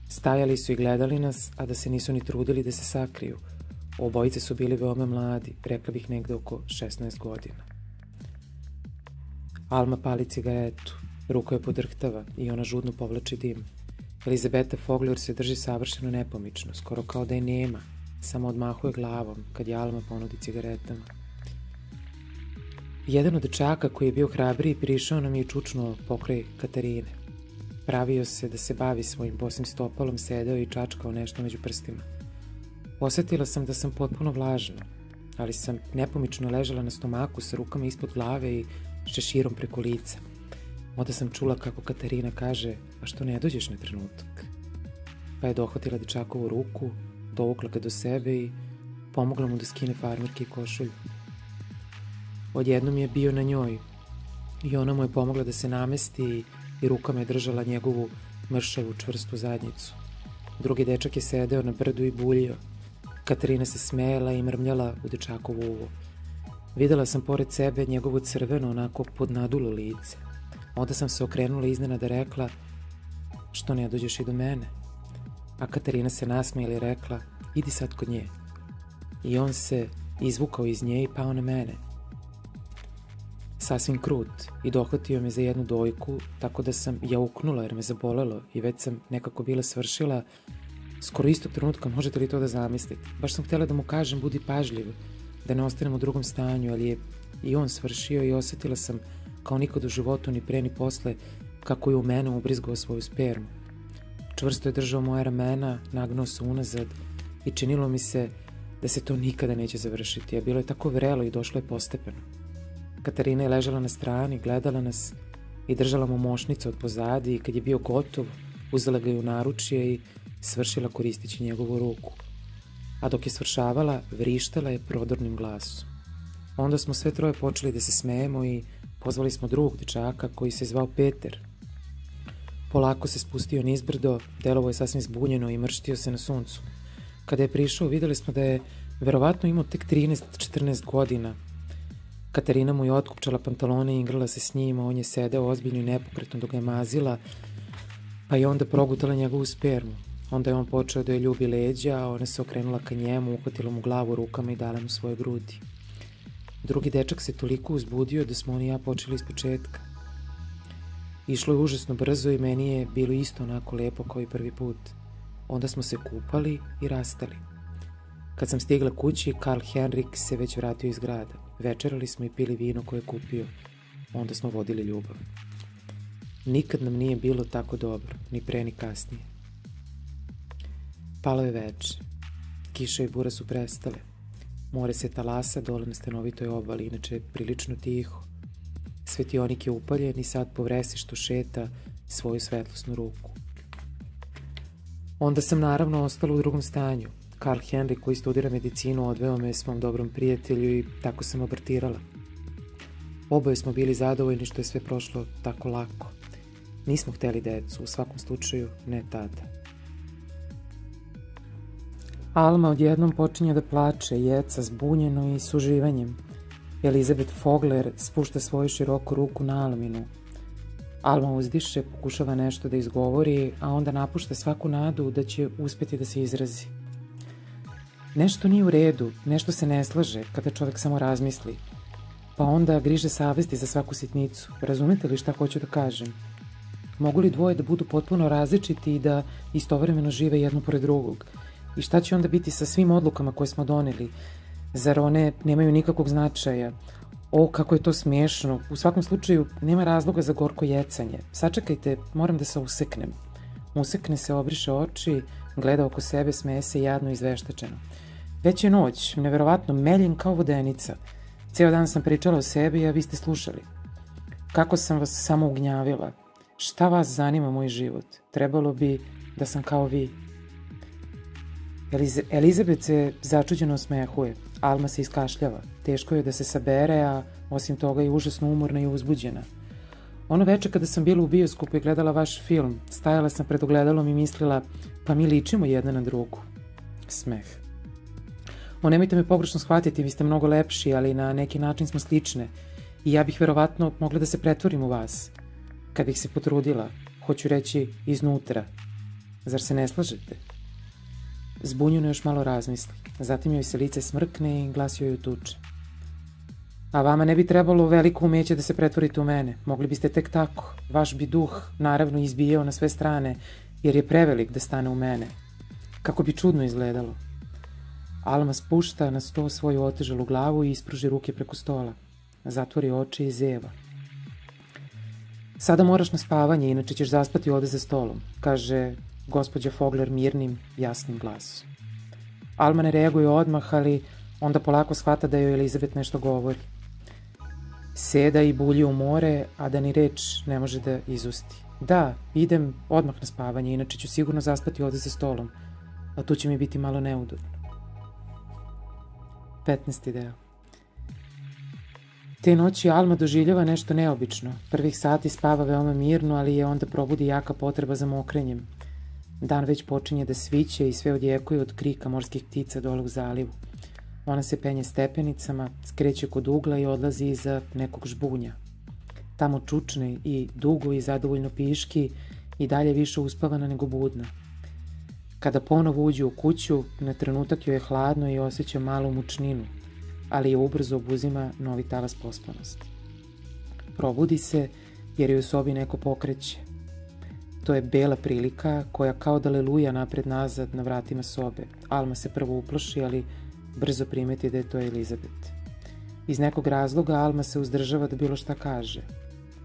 A: Stajali su i gledali nas, a da se nisu ni trudili da se sakriju. Obojice su bili veoma mladi, rekla bih negde oko 16 godina. Alma pali cigaretu, ruka je podrhtava i ona žudno povlači dim. Elizabeta Fogler se drži savršeno nepomično, skoro kao da je nema, samo odmahuje glavom kad je Alma ponudi cigaretama. Jedan od dečaka koji je bio hrabriji prišao nam je čučno pokraj Katarine. Pravio se da se bavi svojim bosim stopalom, sedeo i čačkao nešto među prstima. Osetila sam da sam potpuno vlažna, ali sam nepomično ležala na stomaku sa rukama ispod glave i šeširom preko lica. Onda sam čula kako Katarina kaže, a što ne dođeš na trenutak? Pa je dohvatila dečakovu ruku, dovukla ga do sebe i pomogla mu da skine farmerke i košulju. Odjednom je bio na njoj i ona mu je pomogla da se namesti i rukama je držala njegovu mršavu čvrstu zadnjicu. Drugi dečak je sedeo na brdu i buljio. Katarina se smela i mrmljala u dečakovu uvo. Videla sam pored sebe njegovo crveno, onako podnadulo lice. Onda sam se okrenula iznena da rekla što ne dođeš i do mene. A Katarina se nasmijela i rekla idi sad kod nje. I on se izvukao iz nje i pao na mene. Sasvim krut i dohvatio me za jednu dojku, tako da sam jauknula jer me zabolelo i već sam nekako bila svršila skoro istog trenutka, možete li to da zamislite? Baš sam htjela da mu kažem budi pažljiv, da ne ostanem u drugom stanju, ali je i on svršio i osetila sam kao nikad u životu ni pre ni posle kako je u mene ubrizgao svoju spermu. Čvrsto je držao moje ramena, nagnao se unazad i činilo mi se da se to nikada neće završiti, a bilo je tako vrelo i došlo je postepeno. Katarina je ležala na strani, gledala nas i držala mu mošnicu od pozadi i kad je bio gotov, uzela ga je u naručje i svršila koristići njegovu ruku. A dok je svršavala, vrištala je prodornim glasom. Onda smo sve troje počeli da se smejemo i pozvali smo drugog dečaka koji se zvao Peter. Polako se spustio nizbrdo, delovo je sasvim zbunjeno i mrštio se na suncu. Kada je prišao, videli smo da je verovatno imao tek 13-14 godina. Katarina mu je otkupčala pantalone i igrala se s njima, on je sedeo ozbiljno i nepokretno dok ga je mazila, pa je onda progutala njegovu spermu. Onda je on počeo da je ljubi leđa, a ona se okrenula ka njemu, uhvatila mu glavu rukama i dala mu svoje grudi. Drugi dečak se toliko uzbudio da smo on i ja počeli iz početka. Išlo je užasno brzo i meni je bilo isto onako lepo kao i prvi put. Onda smo se kupali i rastali. Kad sam stigla kući, Karl Henrik se već vratio iz grada. Večerali smo i pili vino koje je kupio. Onda smo vodili ljubav. Nikad nam nije bilo tako dobro, ni pre ni kasnije. Palo je veče. Kiša i bura su prestale. More se talasa dole na stanovitoj obali, inače prilično tiho. Svetionik je upaljen i sad po vresištu šeta svoju svetlosnu ruku. Onda sam naravno ostala u drugom stanju. Karl Henry koji studira medicinu odveo me svom dobrom prijatelju i tako sam abortirala. Oboje smo bili zadovoljni što je sve prošlo tako lako. Nismo hteli decu, u svakom slučaju ne tada. Alma odjednom počinje da plače, jeca zbunjeno i s uživanjem. Elizabeth Fogler spušta svoju široku ruku na Alminu. Alma uzdiše, pokušava nešto da izgovori, a onda napušta svaku nadu da će uspeti da se izrazi. Nešto nije u redu, nešto se ne slaže kada čovek samo razmisli. Pa onda griže savesti za svaku sitnicu. Razumete li šta hoću da kažem? Mogu li dvoje da budu potpuno različiti i da istovremeno žive jedno pored drugog? I šta će onda biti sa svim odlukama koje smo doneli? Zar one nemaju nikakvog značaja? O, kako je to smiješno. U svakom slučaju, nema razloga za gorko jecanje. Sačekajte, moram da se useknem. Usekne se, obriše oči, gleda oko sebe, smeje se jadno izveštačeno. Već je noć, neverovatno, meljen kao vodenica. Ceo dan sam pričala o sebi, a vi ste slušali. Kako sam vas samo ugnjavila. Šta vas zanima moj život? Trebalo bi da sam kao vi. Elize, Elizabet se začuđeno osmehuje. Alma se iskašljava. Teško je da se sabere, a osim toga je užasno umorna i uzbuđena. Ono veče kada sam bila u bioskopu i gledala vaš film, stajala sam pred ogledalom i mislila, pa mi ličimo jedna na drugu. Smeh. O, nemojte me pogrešno shvatiti, vi ste mnogo lepši, ali na neki način smo slične. I ja bih verovatno mogla da se pretvorim u vas. Kad bih se potrudila, hoću reći iznutra. Zar se ne slažete? Zbunjuno još malo razmisli. Zatim joj se lice smrkne i glas joj utuče. A vama ne bi trebalo veliko umeće da se pretvorite u mene. Mogli biste tek tako. Vaš bi duh naravno izbijao na sve strane, jer je prevelik da stane u mene. Kako bi čudno izgledalo. Alma spušta na sto svoju otežalu glavu i ispruži ruke preko stola. Zatvori oči i zeva. Sada moraš na spavanje, inače ćeš zaspati ovde za stolom, kaže gospođa Fogler mirnim, jasnim glasom. Alma ne reaguje odmah, ali onda polako shvata da joj Elizabet nešto govori. Seda i bulji u more, a da ni reč ne može da izusti. Da, idem odmah na spavanje, inače ću sigurno zaspati ovde za stolom, a tu će mi biti malo neudobno. 15. deo Te noći Alma doživljava nešto neobično. Prvih sati spava veoma mirno, ali je onda probudi jaka potreba za mokrenjem. Dan već počinje da sviće i sve odjekuje od krika morskih ptica dole u zalivu. Ona se penje stepenicama, skreće kod ugla i odlazi iza nekog žbunja. Tamo čučne i dugo i zadovoljno piški i dalje više uspavana nego budna. Kada ponovo uđe u kuću, na trenutak joj je hladno i osjeća malu mučninu, ali je ubrzo obuzima novi talas pospanosti. Probudi se jer je u sobi neko pokreće. To je bela prilika koja kao da leluja napred-nazad na vratima sobe. Alma se prvo uploši, ali brzo primeti da je to Elizabet. Iz nekog razloga Alma se uzdržava da bilo šta kaže.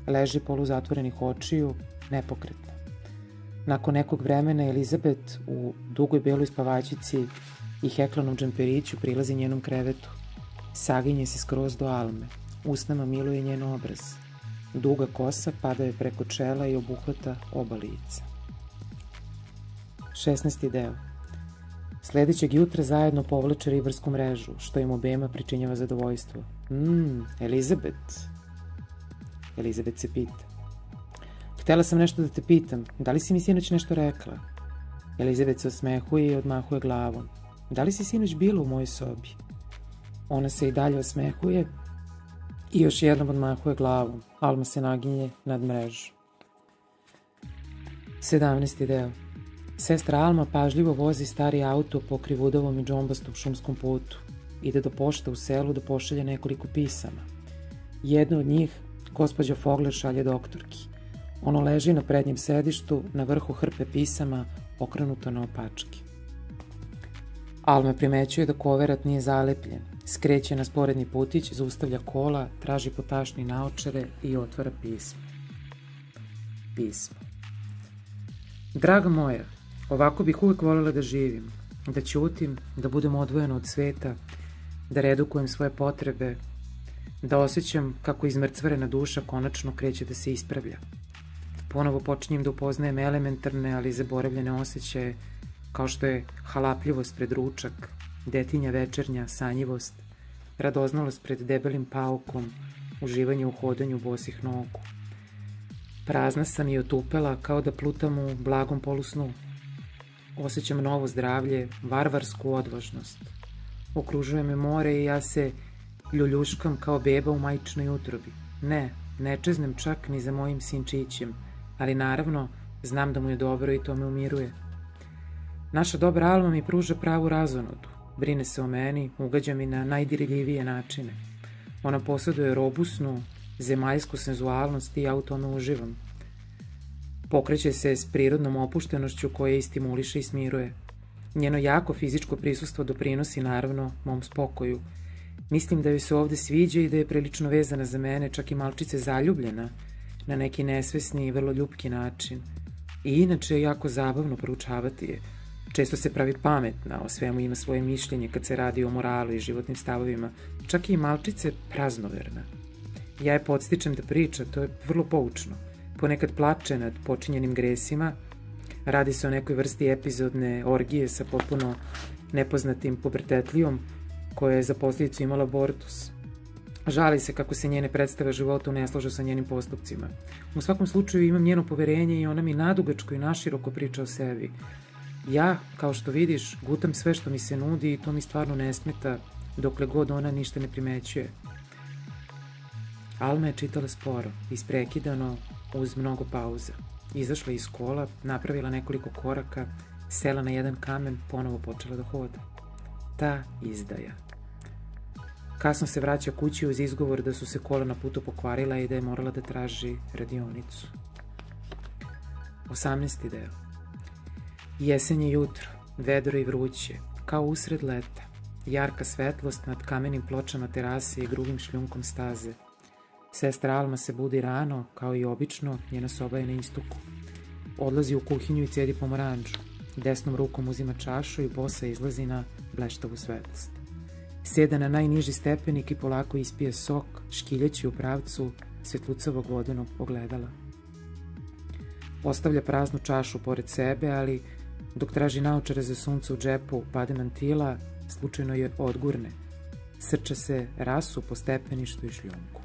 A: Leži polu zatvorenih očiju, nepokretna. Nakon nekog vremena Elizabet u dugoj beloj spavačici i heklanom džemperiću prilazi njenom krevetu. Saginje se skroz do Alme. Usnama miluje njen obraz. Duga kosa pada je preko čela i obuhvata oba lica. 16. deo Sledećeg jutra zajedno povlače ribarsku mrežu, što im obema pričinjava zadovoljstvo. Mmm, Elizabet. Elizabet se pita. Htela sam nešto da te pitam, da li si mi sinoć nešto rekla? Elizabet se osmehuje i odmahuje glavom. Da li si sinoć bila u mojoj sobi? Ona se i dalje osmehuje i još jednom odmahuje glavom. Alma se naginje nad mrežu. 17. deo Sestra Alma pažljivo vozi stari auto po krivudovom i džombastom šumskom putu. Ide do pošte u selu da pošalje nekoliko pisama. Jedno od njih gospođa Fogler šalje doktorki. Ono leži na prednjem sedištu, na vrhu hrpe pisama, okrenuto na opačke. Alma primećuje da koverat nije zalepljen. Skreće na sporedni putić, zaustavlja kola, traži potašni naočare i otvara pismo. Pismo. Draga moja, Ovako bih uvek voljela da živim, da ćutim, da budem odvojena od sveta, da redukujem svoje potrebe, da osjećam kako izmrcvarena duša konačno kreće da se ispravlja. Ponovo počinjem da upoznajem elementarne, ali zaboravljene osjećaje, kao što je halapljivost pred ručak, detinja večernja, sanjivost, radoznalost pred debelim paukom, uživanje u hodanju bosih nogu. Prazna sam i otupela kao da plutam u blagom polusnu, Osećam novo zdravlje, varvarsku odvažnost. Okružuje me more i ja se ljuljuškam kao beba u majčnoj utrobi. Ne, ne čeznem čak ni za mojim sinčićem, ali naravno znam da mu je dobro i to me umiruje. Naša dobra Alma mi pruža pravu razonodu. Brine se o meni, ugađa mi na najdireljivije načine. Ona posjeduje robusnu, zemaljsku senzualnost i ja u tome uživam. Pokreće se s prirodnom opuštenošću koja i stimuliše i smiruje. Njeno jako fizičko prisustvo doprinosi naravno mom spokoju. Mislim da joj se ovde sviđa i da je prilično vezana za mene, čak i malčice zaljubljena, na neki nesvesni i vrlo ljubki način. I inače je jako zabavno proučavati je. Često se pravi pametna, o svemu ima svoje mišljenje kad se radi o moralu i životnim stavovima, čak i malčice praznoverna. Ja je podstičem da priča, to je vrlo poučno ponekad plače nad počinjenim gresima. Radi se o nekoj vrsti epizodne orgije sa potpuno nepoznatim pubertetlijom koja je za posljedicu imala abortus. Žali se kako se njene predstave života ne slažu sa njenim postupcima. U svakom slučaju imam njeno poverenje i ona mi nadugačko i naširoko priča o sebi. Ja, kao što vidiš, gutam sve što mi se nudi i to mi stvarno ne smeta dokle god ona ništa ne primećuje. Alma je čitala sporo, isprekidano, uz mnogo pauza. Izašla iz kola, napravila nekoliko koraka, sela na jedan kamen, ponovo počela da hoda. Ta izdaja. Kasno se vraća kući uz izgovor da su se kola na putu pokvarila i da je morala da traži radionicu. 18. deo. Jesenje jutro, vedro i vruće, kao usred leta. Jarka svetlost nad kamenim pločama terase i grugim šljunkom staze. Sestra Alma se budi rano, kao i obično, njena soba je na istoku. Odlazi u kuhinju i cedi pomoranđu. Desnom rukom uzima čašu i bosa izlazi na bleštavu svetlost. Sjeda na najniži stepenik i polako ispije sok, škiljeći u pravcu svetlucavog vodenog ogledala. Ostavlja praznu čašu pored sebe, ali dok traži naočare za sunce u džepu pade mantila, slučajno je odgurne. Srča se rasu po stepeništu i šljunku.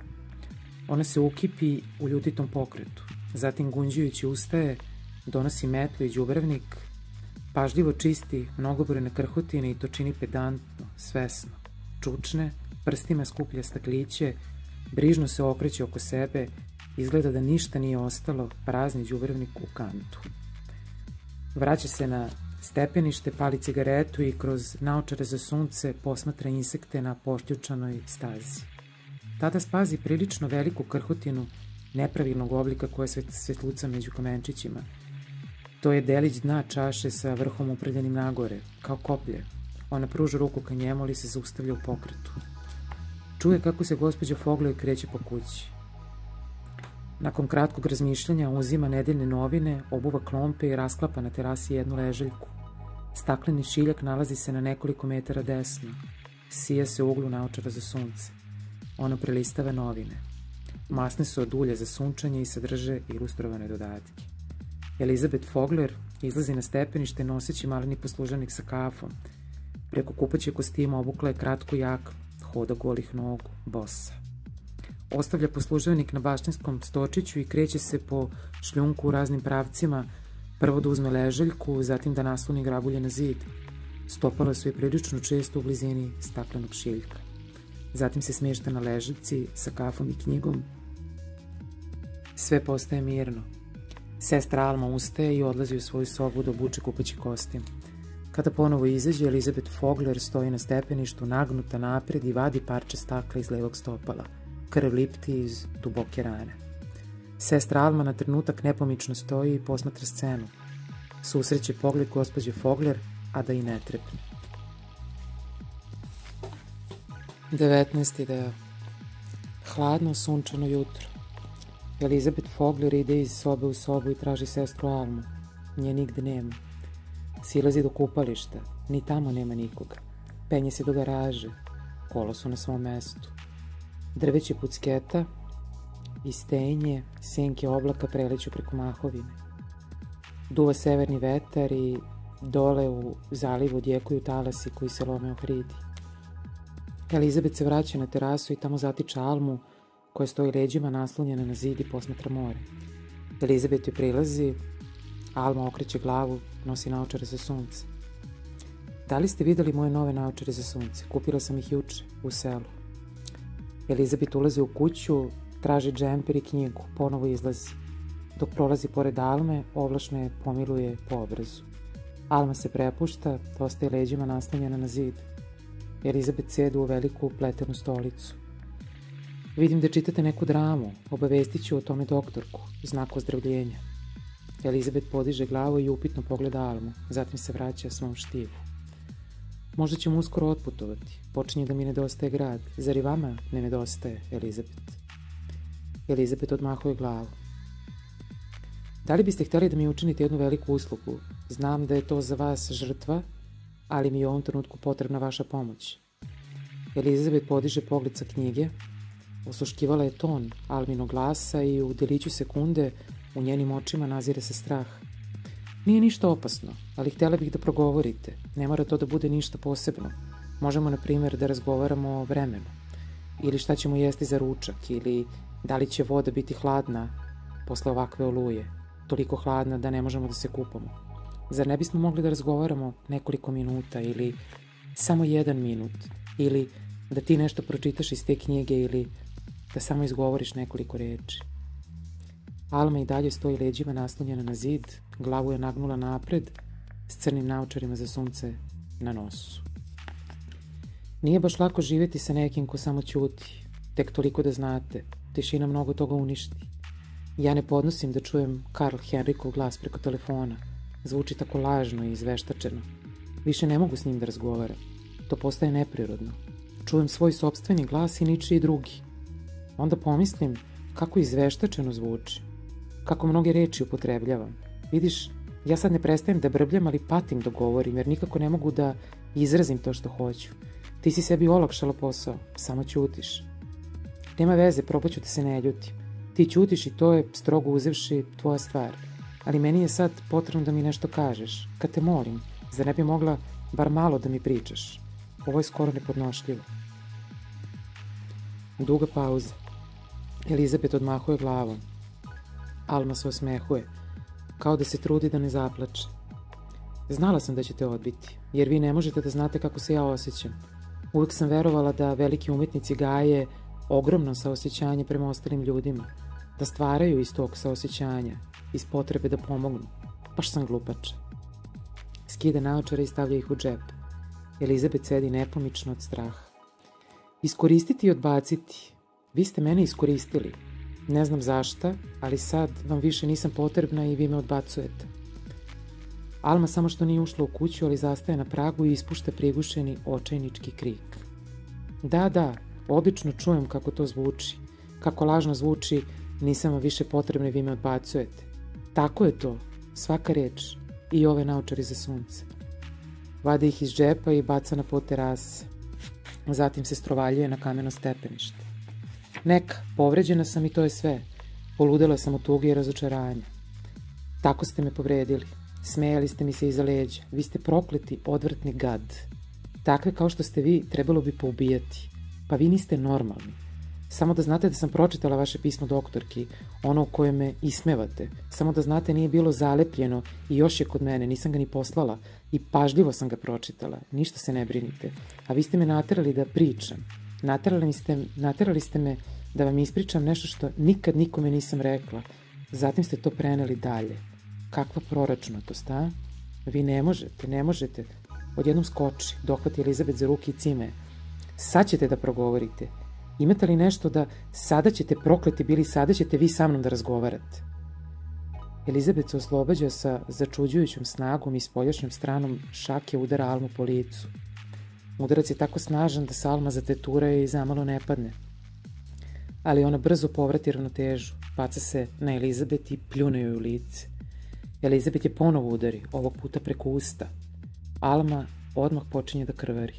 A: Ona se ukipi u ljutitom pokretu, zatim gunđujući ustaje, donosi metlu i đubravnik, pažljivo čisti mnogobrojne krhotine i to čini pedantno, svesno. Čučne, prstima skuplja stakliće, brižno se okreće oko sebe, izgleda da ništa nije ostalo, prazni đubravnik u kantu. Vraća se na stepenište, pali cigaretu i kroz naočare za sunce posmatra insekte na pošljučanoj stazi. Tada spazi prilično veliku krhotinu nepravilnog oblika koja svet, svetluca među kamenčićima. To je delić dna čaše sa vrhom upravljenim nagore, kao koplje. Ona pruža ruku ka njemu, ali se zaustavlja u pokretu. Čuje kako se gospođa Fogler kreće po kući. Nakon kratkog razmišljanja uzima nedeljne novine, obuva klompe i rasklapa na terasi jednu leželjku. Stakleni šiljak nalazi se na nekoliko metara desno. Sija se u uglu naočara za sunce. Ona prelistava novine. Masne su od ulja za sunčanje i sadrže ilustrovane dodatke. Elizabeth Fogler izlazi na stepenište noseći maleni poslužanik sa kafom. Preko kupaće kostima obukla je kratku jaknu, hoda golih nogu, bosa. Ostavlja poslužavnik na baštinskom stočiću i kreće se po šljunku u raznim pravcima, prvo da uzme leželjku, zatim da nasloni grabulje na zid. Stopala su je prilično često u blizini staklenog šiljka. Zatim se smješta na ležaljci sa kafom i knjigom. Sve postaje mirno. Sestra Alma ustaje i odlazi u svoju sobu da obuče kupaći kostim. Kada ponovo izađe, Elizabeth Fogler stoji na stepeništu, nagnuta napred i vadi parče stakla iz levog stopala. Krv lipti iz duboke rane. Sestra Alma na trenutak nepomično stoji i posmatra scenu. Susreće pogled gospođe Fogler, a da i ne trepne. 19. deo Hladno, sunčano jutro. Elizabeth Fogler ide iz sobe u sobu i traži sestru Almu. Nje nigde nema. Silazi do kupališta. Ni tamo nema nikoga. Penje se do garaže. Kolo su na svom mestu. Drveće pucketa i stenje, senke oblaka preleću preko mahovine. Duva severni vetar i dole u zalivu djekuju talasi koji se lome o hridi. Elizabeth se vraća na terasu i tamo zatiče Almu, koja stoji leđima naslonjena na zid i posmatra more. Elizabeth joj prilazi, Alma okreće glavu, nosi naočare za sunce. Da li ste videli moje nove naočare za sunce? Kupila sam ih juče, u selu. Elizabeth ulazi u kuću, traži džemper i knjigu, ponovo izlazi. Dok prolazi pored Alme, ovlašno je pomiluje po obrazu. Alma se prepušta, ostaje leđima naslonjena na zid. Elizabeth sede u veliku pletenu stolicu. Vidim da čitate neku dramu, obavestit ću o tome doktorku, znak ozdravljenja. Elizabeth podiže glavu i upitno pogleda Almu, zatim se vraća svom štivu. Možda ćemo uskoro otputovati. Počinje da mi nedostaje grad. Zar i vama ne nedostaje, Elizabeth? Elizabeth odmahuje glavu. Da li biste hteli da mi učinite jednu veliku uslugu? Znam da je to za vas žrtva, ali mi je u ovom trenutku potrebna vaša pomoć. Elizabeth podiže pogled sa knjige, osluškivala je ton Alminog glasa i u deliću sekunde u njenim očima nazire se strah. Nije ništa opasno, ali htjela bih da progovorite. Ne mora to da bude ništa posebno. Možemo, na primjer, da razgovaramo o vremenu. Ili šta ćemo jesti za ručak, ili da li će voda biti hladna posle ovakve oluje, toliko hladna da ne možemo da se kupamo. Zar ne bismo mogli da razgovaramo nekoliko minuta ili samo jedan minut ili da ti nešto pročitaš iz te knjige ili da samo izgovoriš nekoliko reči. Alma i dalje stoji leđima naslonjena na zid, glavu je nagnula napred, s crnim naučarima za sunce na nosu. Nije baš lako živjeti sa nekim ko samo ćuti, tek toliko da znate, tišina mnogo toga uništi. Ja ne podnosim da čujem Karl Henrikov glas preko telefona. Zvuči tako lažno i izveštačeno. Više ne mogu s njim da razgovaram. To postaje neprirodno. Čujem svoj sobstveni glas i ničiji drugi. Onda pomislim kako izveštačeno zvuči. Kako mnoge reči upotrebljavam. Vidiš, ja sad ne prestajem da brbljam, ali patim da govorim, jer nikako ne mogu da izrazim to što hoću. Ti si sebi olakšala posao, samo ćutiš. Nema veze, probaću da se ne ljutim. Ti ćutiš i to je, strogo uzevši, tvoja stvar. Ali meni je sad potrebno da mi nešto kažeš. Kad te molim, zar ne bi mogla bar malo da mi pričaš? Ovo je skoro nepodnošljivo. Duga pauza. Elizabet odmahuje glavom. Alma se osmehuje, kao da se trudi da ne zaplače. Znala sam da ćete odbiti, jer vi ne možete da znate kako se ja osjećam. Uvijek sam verovala da veliki umetnici gaje ogromno saosećanje prema ostalim ljudima, da stvaraju iz tog saosećanja, iz potrebe da pomognu. Baš sam glupača. Skida naočare i stavlja ih u džep. Elizabet sedi nepomično od straha. Iskoristiti i odbaciti. Vi ste mene iskoristili. Ne znam zašta, ali sad vam više nisam potrebna i vi me odbacujete. Alma samo što nije ušla u kuću, ali zastaje na pragu i ispušta prigušeni očajnički krik. Da, da, Odlično čujem kako to zvuči. Kako lažno zvuči, nisam vam više potrebna i vi me odbacujete. Tako je to, svaka reč. I ove naučari za sunce. Vade ih iz džepa i baca na pod terase. Zatim se strovaljuje na kameno stepenište. Neka, povređena sam i to je sve. Poludela sam od tuge i razočaranja. Tako ste me povredili. Smejali ste mi se iza leđa. Vi ste prokleti, odvrtni gad. Takve kao što ste vi trebalo bi poubijati. Pa vi niste normalni. Samo da znate da sam pročitala vaše pismo doktorki, ono u koje me ismevate. Samo da znate nije bilo zalepljeno i još je kod mene, nisam ga ni poslala i pažljivo sam ga pročitala. Ništa se ne brinite. A vi ste me naterali da pričam. Naterali ste, naterali ste me da vam ispričam nešto što nikad nikome nisam rekla. Zatim ste to preneli dalje. Kakva proračunatost, a? Vi ne možete, ne možete. Odjednom skoči, dohvati Elizabet za ruke i cime. Sad ćete da progovorite. Imate li nešto da sada ćete prokleti bili, sada ćete vi sa mnom da razgovarate? Elizabet se oslobađa sa začuđujućom snagom i spoljašnjom stranom šake udara Almu po licu. Udarac je tako snažan da se Alma zatetura i zamalo ne padne. Ali ona brzo povrati ravnotežu, baca se na Elizabet i pljune joj u lice. Elizabet je ponovo udari, ovog puta preko usta. Alma odmah počinje da krvari.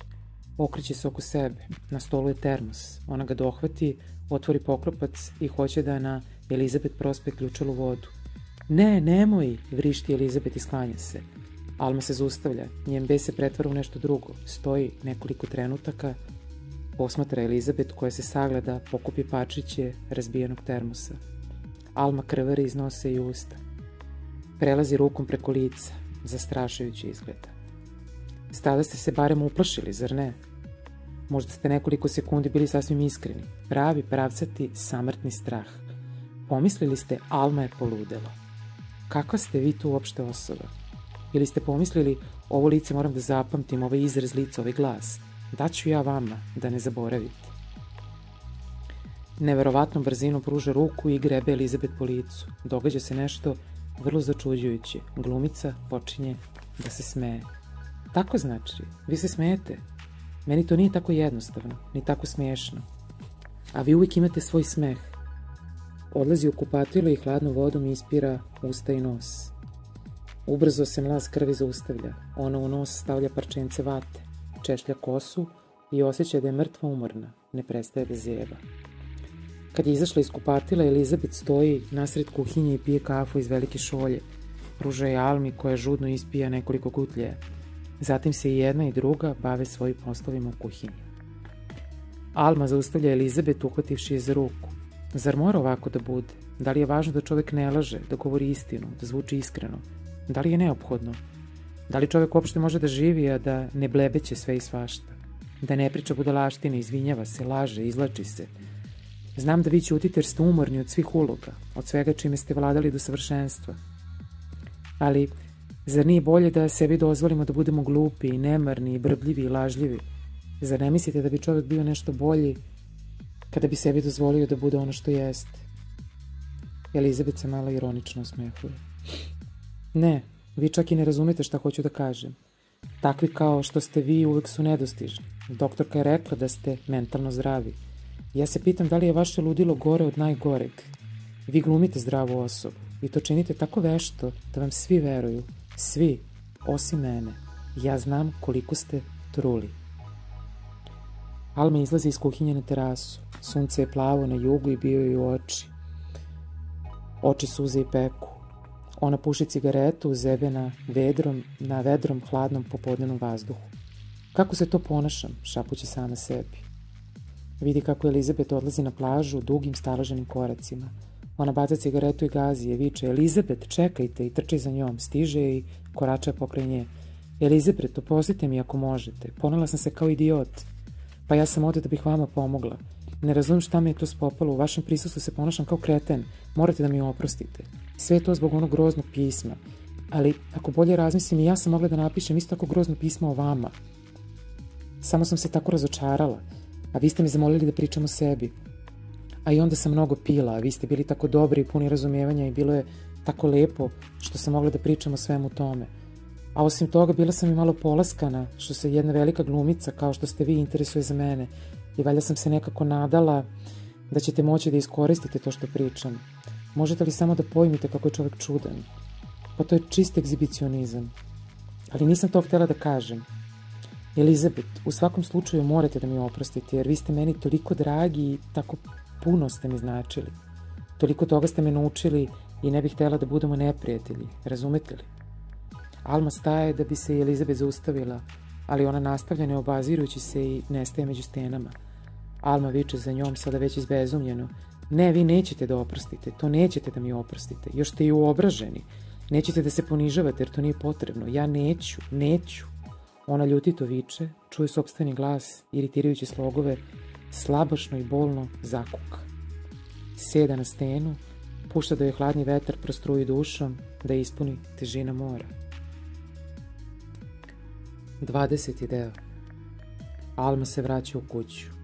A: Okreće se oko sebe. Na stolu je termos. Ona ga dohvati, otvori poklopac i hoće da na Elizabet prospe ključalu vodu. Ne, nemoj, vrišti Elizabet i sklanja se. Alma se zustavlja, njen bes se pretvara u nešto drugo. Stoji nekoliko trenutaka, posmatra Elizabet koja se sagleda, pokupi pačiće razbijenog termosa. Alma krvari iz nosa i usta. Prelazi rukom preko lica, zastrašujući izgleda. Stada ste se barem uplašili, zar ne? Možda ste nekoliko sekundi bili sasvim iskreni. Pravi, pravcati, samrtni strah. Pomislili ste, Alma je poludela. Kakva ste vi tu uopšte osoba? Ili ste pomislili, ovo lice moram da zapamtim, ovaj izraz lica, ovaj glas. Daću ja vama, da ne zaboravite. Neverovatnom brzinom pruža ruku i grebe Elizabet po licu. Događa se nešto vrlo začuđujuće. Glumica počinje da se smeje. Tako znači, vi se smejete, Meni to nije tako jednostavno, ni tako smiješno. A vi uvijek imate svoj smeh. Odlazi u kupatilo i hladnom vodom ispira usta i nos. Ubrzo se mlaz krvi zaustavlja. Ona u nos stavlja parčence vate, češlja kosu i osjeća da je mrtva umorna, ne prestaje da zjeba. Kad je izašla iz kupatila, Elizabet stoji nasred kuhinje i pije kafu iz velike šolje. Pruža je Almi koja žudno ispija nekoliko gutljeja. Zatim se i jedna i druga bave svojim poslovima u kuhinji. Alma zaustavlja Elizabet uhvativši je za ruku. Zar mora ovako da bude? Da li je važno da čovek ne laže, da govori istinu, da zvuči iskreno? Da li je neophodno? Da li čovek uopšte može da živi, a da ne blebeće sve i svašta? Da ne priča budalaštine, izvinjava se, laže, izlači se? Znam da vi ćutite jer ste umorni od svih uloga, od svega čime ste vladali do savršenstva. Ali, zar nije bolje da sebi dozvolimo da budemo glupi, nemarni, brbljivi i lažljivi? Zar ne mislite da bi čovjek bio nešto bolji kada bi sebi dozvolio da bude ono što jeste? Elizabet se malo ironično osmehuje. Ne, vi čak i ne razumete šta hoću da kažem. Takvi kao što ste vi uvek su nedostižni. Doktorka je rekla da ste mentalno zdravi. Ja se pitam da li je vaše ludilo gore od najgoreg. Vi glumite zdravu osobu i to činite tako vešto da vam svi veruju. Svi, osim mene. Ja znam koliko ste truli. Alma izlazi iz kuhinje na terasu. Sunce je plavo na jugu i bio je u oči. Oči suze i peku. Ona puši cigaretu, zebe na vedrom, na vedrom, hladnom popodnenom vazduhu. Kako se to ponašam, šapuće sama sebi. Vidi kako Elizabet odlazi na plažu dugim staloženim koracima. Ona baca cigaretu i gazi je, viče, Elizabet, čekajte i trči za njom, stiže i korača pokraj nje. Elizabet, opustite mi ako možete. Ponela sam se kao idiot. Pa ja sam ovde da bih vama pomogla. Ne razumem šta me je to spopalo, u vašem prisustvu se ponašam kao kreten, morate da mi oprostite. Sve to zbog onog groznog pisma. Ali, ako bolje razmislim, i ja sam mogla da napišem isto tako grozno pismo o vama. Samo sam se tako razočarala, a vi ste mi zamolili da pričam o sebi. A i onda sam mnogo pila, a vi ste bili tako dobri i puni razumevanja i bilo je tako lepo što sam mogla da pričam o svemu tome. A osim toga, bila sam i malo polaskana što se jedna velika glumica, kao što ste vi, interesuje za mene i valjda sam se nekako nadala da ćete moći da iskoristite to što pričam. Možete li samo da pojmite kako je čovek čudan? Pa to je čist egzibicionizam. Ali nisam to htela da kažem. Elizabet, u svakom slučaju morate da mi oprostite, jer vi ste meni toliko dragi i tako puno ste mi značili. Toliko toga ste me naučili i ne bih htela da budemo neprijatelji, razumete li? Alma staje da bi se Elizabet zaustavila, ali ona nastavlja ne obazirujući se i nestaje među stenama. Alma viče za njom, sada već izbezumljeno. Ne, vi nećete da oprostite, to nećete da mi oprostite, još ste i uobraženi. Nećete da se ponižavate jer to nije potrebno. Ja neću, neću. Ona ljutito viče, čuje sobstveni glas, iritirajući slogove, slabašno i bolno zakuka. Seda na stenu, pušta da je hladni vetar prostruji dušom, da ispuni težina mora. 20. deo Alma se vraća u kuću.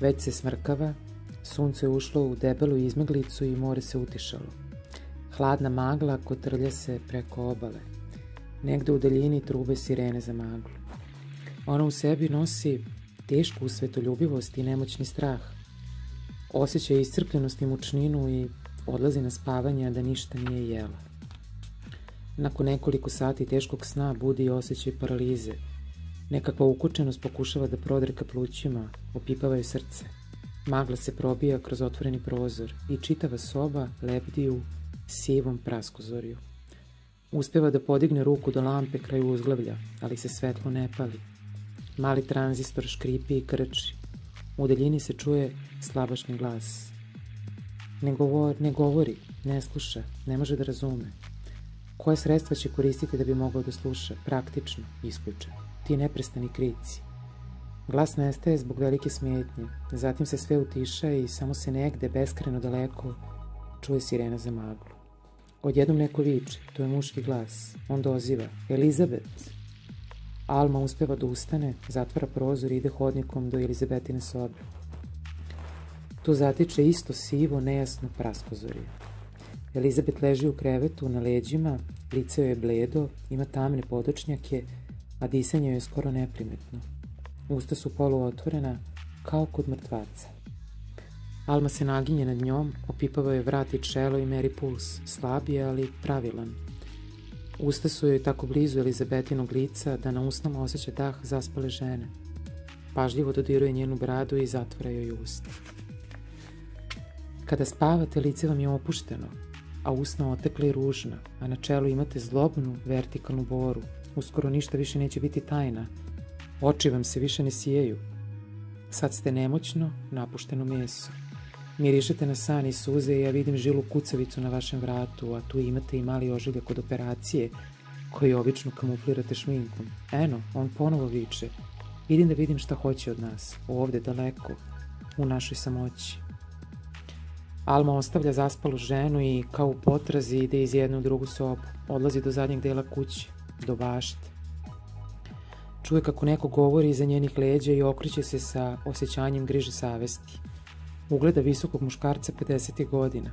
A: Već se smrkava, sunce je ušlo u debelu izmeglicu i more se utišalo. Hladna magla kotrlja se preko obale. Negde u daljini trube sirene za maglu. Ona u sebi nosi tešku svetoljubivost i nemoćni strah. Osjeća iscrpljenost i mučninu i odlazi na spavanje da ništa nije jela. Nakon nekoliko sati teškog sna budi osjećaj paralize – Nekakva ukučenost pokušava da prodreka plućima, opipava je srce. Magla se probija kroz otvoreni prozor i čitava soba lebdi u sivom praskozorju. Uspeva da podigne ruku do lampe kraj uzglavlja, ali se svetlo ne pali. Mali tranzistor škripi i krči. U daljini se čuje slabašni glas. Ne, govor, ne govori, ne sluša, ne može da razume. Koje sredstva će koristiti da bi mogao da sluša? Praktično, isključeno ti neprestani krici. Glas nestaje zbog velike smetnje, zatim se sve utiša i samo se negde, beskreno daleko, čuje sirena za maglu. Odjednom neko viče, to je muški glas. On doziva, Elizabet. Alma uspeva da ustane, zatvara prozor i ide hodnikom do Elizabetine sobe. Tu zatiče isto sivo, nejasno praskozorje. Elizabet leži u krevetu na leđima, lice joj je bledo, ima tamne podočnjake, a disanje je skoro neprimetno. Usta su poluotvorena, kao kod mrtvaca. Alma se naginje nad njom, opipava je vrat i čelo i meri puls, slab je, ali pravilan. Usta su joj tako blizu Elizabetinog lica da na usnama osjeća dah zaspale žene. Pažljivo dodiruje njenu bradu i zatvara joj usta. Kada spavate, lice vam je opušteno, a usna otekla i ružna, a na čelu imate zlobnu, vertikalnu boru, Uskoro ništa više neće biti tajna. Oči vam se više ne sijaju. Sad ste nemoćno, napušteno meso. Mirišete na san i suze i ja vidim žilu kucavicu na vašem vratu, a tu imate i mali ožiljak kod operacije koji obično kamuflirate šminkom. Eno, on ponovo viče. Idem da vidim šta hoće od nas, ovde daleko, u našoj samoći. Alma ostavlja zaspalu ženu i kao u potrazi ide iz jedne u drugu sobu. Odlazi do zadnjeg dela kuće, do bašte. Čuje kako neko govori iza njenih leđa i okreće se sa osjećanjem griže savesti. Ugleda visokog muškarca 50. godina.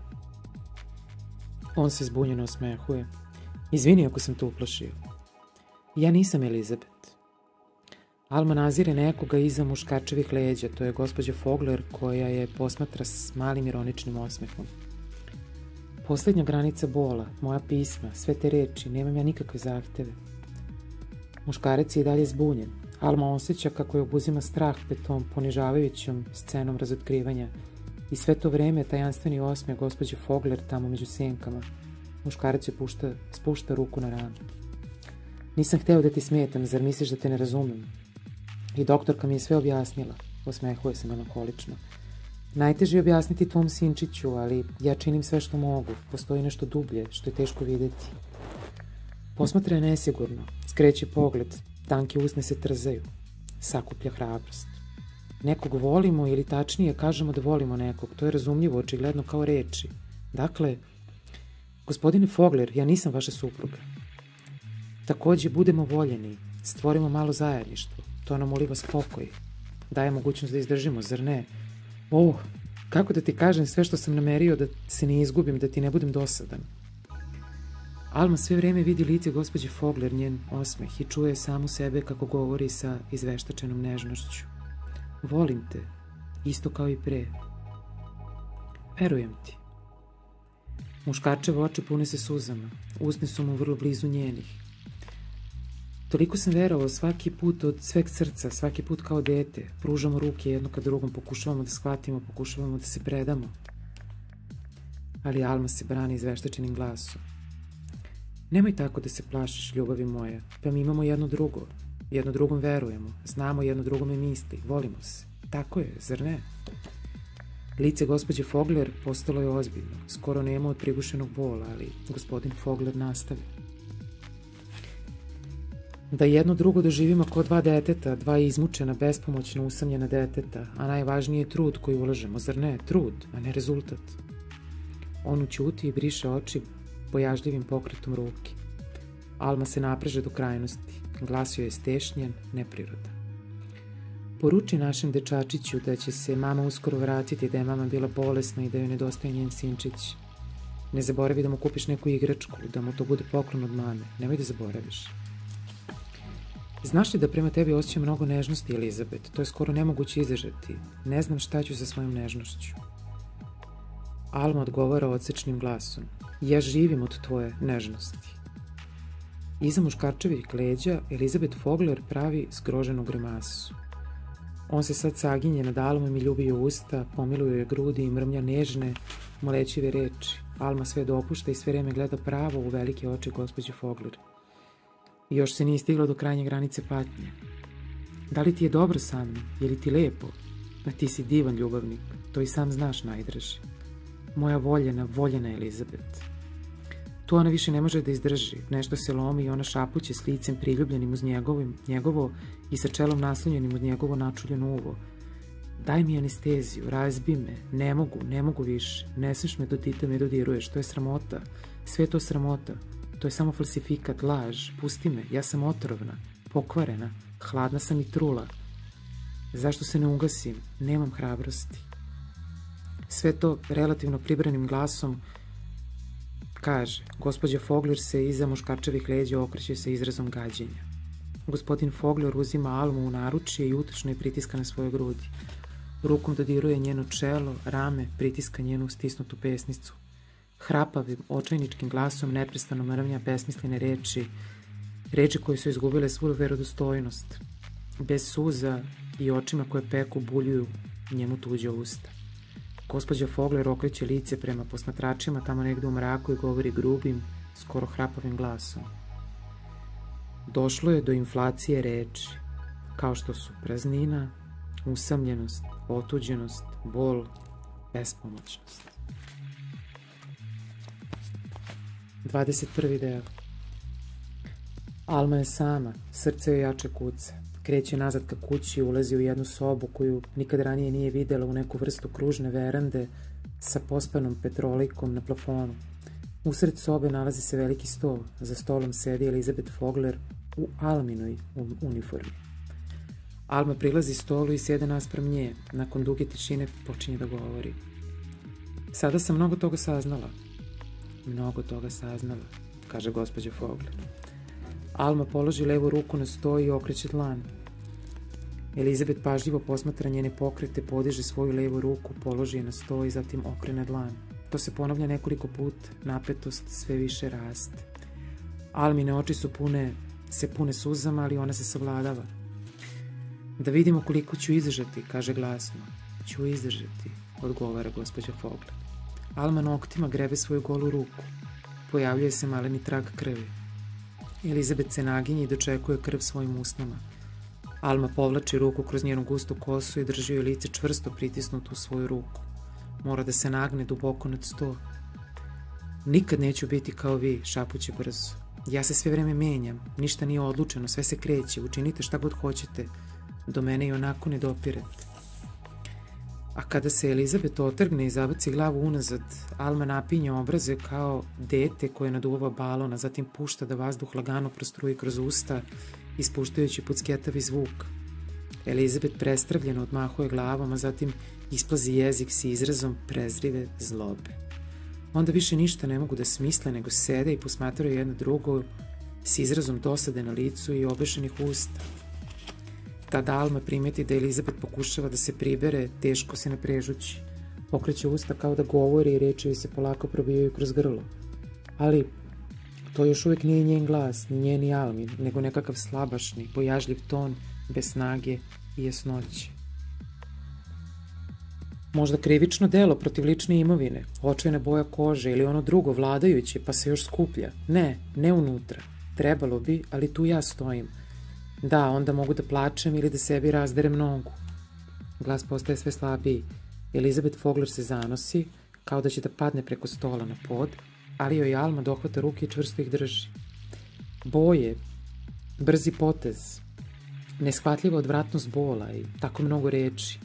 A: On se zbunjeno osmehuje. Izvini ako sam te uplašio. Ja nisam Elizabet. Alma nazire nekoga iza muškarčevih leđa, to je gospođa Fogler koja je posmatra s malim ironičnim osmehom. Poslednja granica bola, moja pisma, sve te reči, nemam ja nikakve zahteve. Muškarac je i dalje zbunjen. Alma osjeća kako je obuzima strah pred tom ponižavajućom scenom razotkrivanja i sve to vreme tajanstveni osmeh gospođe Fogler tamo među senkama. Muškarac je pušta, spušta ruku na ranu. Nisam hteo da ti smetam, zar misliš da te ne razumem? I doktorka mi je sve objasnila, osmehuje se melanholično. Najteže je objasniti tvom sinčiću, ali ja činim sve što mogu. Postoji nešto dublje, što je teško videti. Posmatra je nesigurno, skreće pogled, tanke usne se trzaju, sakuplja hrabrost. Nekog volimo ili tačnije kažemo da volimo nekog, to je razumljivo, očigledno kao reči. Dakle, gospodine Fogler, ja nisam vaša supruga. Takođe, budemo voljeni, stvorimo malo zajedništvo, to nam uliva spokoj, daje mogućnost da izdržimo, zar ne? O, kako da ti kažem sve što sam namerio da se ne izgubim, da ti ne budem dosadan. Alma sve vreme vidi lice gospođe Fogler, njen osmeh i čuje samu sebe kako govori sa izveštačenom nežnošću. Volim te, isto kao i pre. Verujem ti. Muškarčeve oči pune se suzama, usne su mu vrlo blizu njenih. Toliko sam verovao svaki put od sveg srca, svaki put kao dete. Pružamo ruke jedno ka drugom, pokušavamo da shvatimo, pokušavamo da se predamo. Ali Alma se brani izveštačenim glasom. Nemoj tako da se plašiš, ljubavi moja, pa mi imamo jedno drugo. Jedno drugom verujemo, znamo jedno drugome misli, volimo se. Tako je, zar ne? Lice gospođe Fogler postalo je ozbiljno, skoro nema od prigušenog bola, ali gospodin Fogler nastavi. Da jedno drugo doživimo kao dva deteta, dva izmučena, bespomoćno usamljena deteta, a najvažnije je trud koji ulažemo, zar ne? Trud, a ne rezultat. On učuti i briše oči bojažljivim pokretom ruke. Alma se napreže do krajnosti. Glasio je stešnjen, neprirodan. Poruči našem dečačiću da će se mama uskoro vratiti, da je mama bila bolesna i da joj nedostaje njen sinčić. Ne zaboravi da mu kupiš neku igračku, da mu to bude poklon od mame. Nemoj da zaboraviš. Znaš li da prema tebi osjećam mnogo nežnosti, Elizabet? To je skoro nemoguće izdržati. Ne znam šta ću sa svojom nežnošću. Alma odgovara odsečnim glasom. Ja živim od tvoje nežnosti. Iza muškarčevih leđa Elizabeth Fogler pravi zgroženu grimasu. On se sad saginje nad Almom i ljubi joj usta, pomiluje joj grudi i mrmlja nežne, molećive reči. Alma sve dopušta i sve vreme gleda pravo u velike oči gospođe Fogler. Još se nije stiglo do krajnje granice patnje. Da li ti je dobro sa mnom? Je li ti lepo? A ti si divan ljubavnik, to i sam znaš najdraži. Moja voljena, voljena Elizabet. Tu ona više ne može da izdrži. Nešto se lomi i ona šapuće s licem priljubljenim uz njegovim, njegovo i sa čelom naslonjenim uz njegovo načuljeno uvo. Daj mi anesteziju, razbi me, ne mogu, ne mogu više, ne smeš me dotita, me dodiruješ, to je sramota, sve to sramota, to je samo falsifikat, laž, pusti me, ja sam otrovna, pokvarena, hladna sam i trula. Zašto se ne ugasim? Nemam hrabrosti. Sve to relativno pribranim glasom kaže, gospođa Fogler se iza muškarčevih leđa okreće sa izrazom gađenja. Gospodin Fogler uzima Almu u naručje i utečno je pritiska na svoje grudi. Rukom dodiruje njeno čelo, rame, pritiska njenu stisnutu pesnicu. Hrapavim, očajničkim glasom neprestano mrvnja besmislene reči, reči koje su izgubile svu verodostojnost, bez suza i očima koje peku buljuju njemu tuđe usta. Gospođa Fogler okreće lice prema posmatračima tamo negde u mraku i govori grubim, skoro hrapavim glasom. Došlo je do inflacije reči, kao što su praznina, usamljenost, otuđenost, bol, bespomoćnost. 21. deo Alma je sama, srce joj jače kuca kreće nazad ka kući, ulazi u jednu sobu koju nikad ranije nije videla u neku vrstu kružne verande, sa pospanom petrolikom na plafonu. Usred sobe nalazi se veliki sto, za stolom sedi Elizabeth Fogler u Alminoj uniformi. Alma prilazi stolu i sjede naspram nje. Nakon duge tišine počinje da govori. Sada sam mnogo toga saznala. Mnogo toga saznala, kaže gospođa Fogler. Alma položi levu ruku na sto i okreće dlan. Elizabeth pažljivo posmatra njene pokrete, podiže svoju levu ruku, položi je na sto i zatim okrene dlan. To se ponavlja nekoliko put, napetost sve više raste. Almine oči su pune, se pune suzama, ali ona se savladava. Da vidimo koliko ću izdržati, kaže glasno. Ću izdržati, odgovara gospođa Fogler. Alma noktima grebe svoju golu ruku. Pojavljuje se maleni trag krvi. Elizabeth se naginje i dočekuje krv svojim usnama. Alma povlači ruku kroz njenu gustu kosu i drži joj lice čvrsto pritisnuto u svoju ruku. Mora da se nagne duboko nad sto. Nikad neću biti kao vi, šapuće brzo. Ja se sve vreme menjam, ništa nije odlučeno, sve se kreće, učinite šta god hoćete. Do mene i onako ne dopirete. A kada se Elizabet otrgne i zabaci glavu unazad, Alma napinje obraze kao dete koje naduva balon, a zatim pušta da vazduh lagano prostruji kroz usta, ispuštajući pucketavi zvuk. Elizabet prestravljeno odmahuje glavom, a zatim isplazi jezik s izrazom prezrive zlobe. Onda više ništa ne mogu da smisle, nego sede i posmatraju jedno drugo s izrazom dosade na licu i obešenih usta. Tada Alma primeti da Elizabet pokušava da se pribere, teško se naprežući. Pokreće usta kao da govori i reči se polako probijaju kroz grlo. Ali to još uvijek nije njen glas, ni njeni Almin, nego nekakav slabašni, bojažljiv ton, bez snage i jasnoće. Možda krivično delo protiv lične imovine, očajna boja kože ili ono drugo vladajuće pa se još skuplja. Ne, ne unutra. Trebalo bi, ali tu ja stojim. Da, onda mogu da plačem ili da sebi razderem nogu. Glas postaje sve slabiji. Elizabeth Fogler se zanosi, kao da će da padne preko stola na pod, ali joj Alma dohvata ruke i čvrsto ih drži. Boje, brzi potez, neshvatljiva odvratnost bola i tako mnogo reči.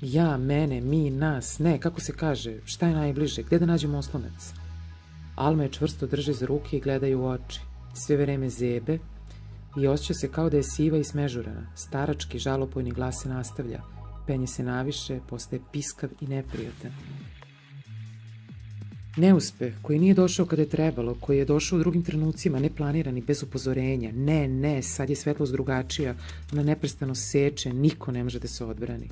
A: Ja, mene, mi, nas, ne, kako se kaže, šta je najbliže, gde da nađem oslonac? Alma je čvrsto drži za ruke i gleda u oči. Sve vreme zebe i osjeća se kao da je siva i smežurana. Starački, žalopojni glas se nastavlja. Penje se naviše, postaje piskav i neprijatan. Neuspeh koji nije došao kada je trebalo, koji je došao u drugim trenucima, neplanirani, bez upozorenja. Ne, ne, sad je svetlost drugačija, ona neprestano seče, niko ne može da se odbrani.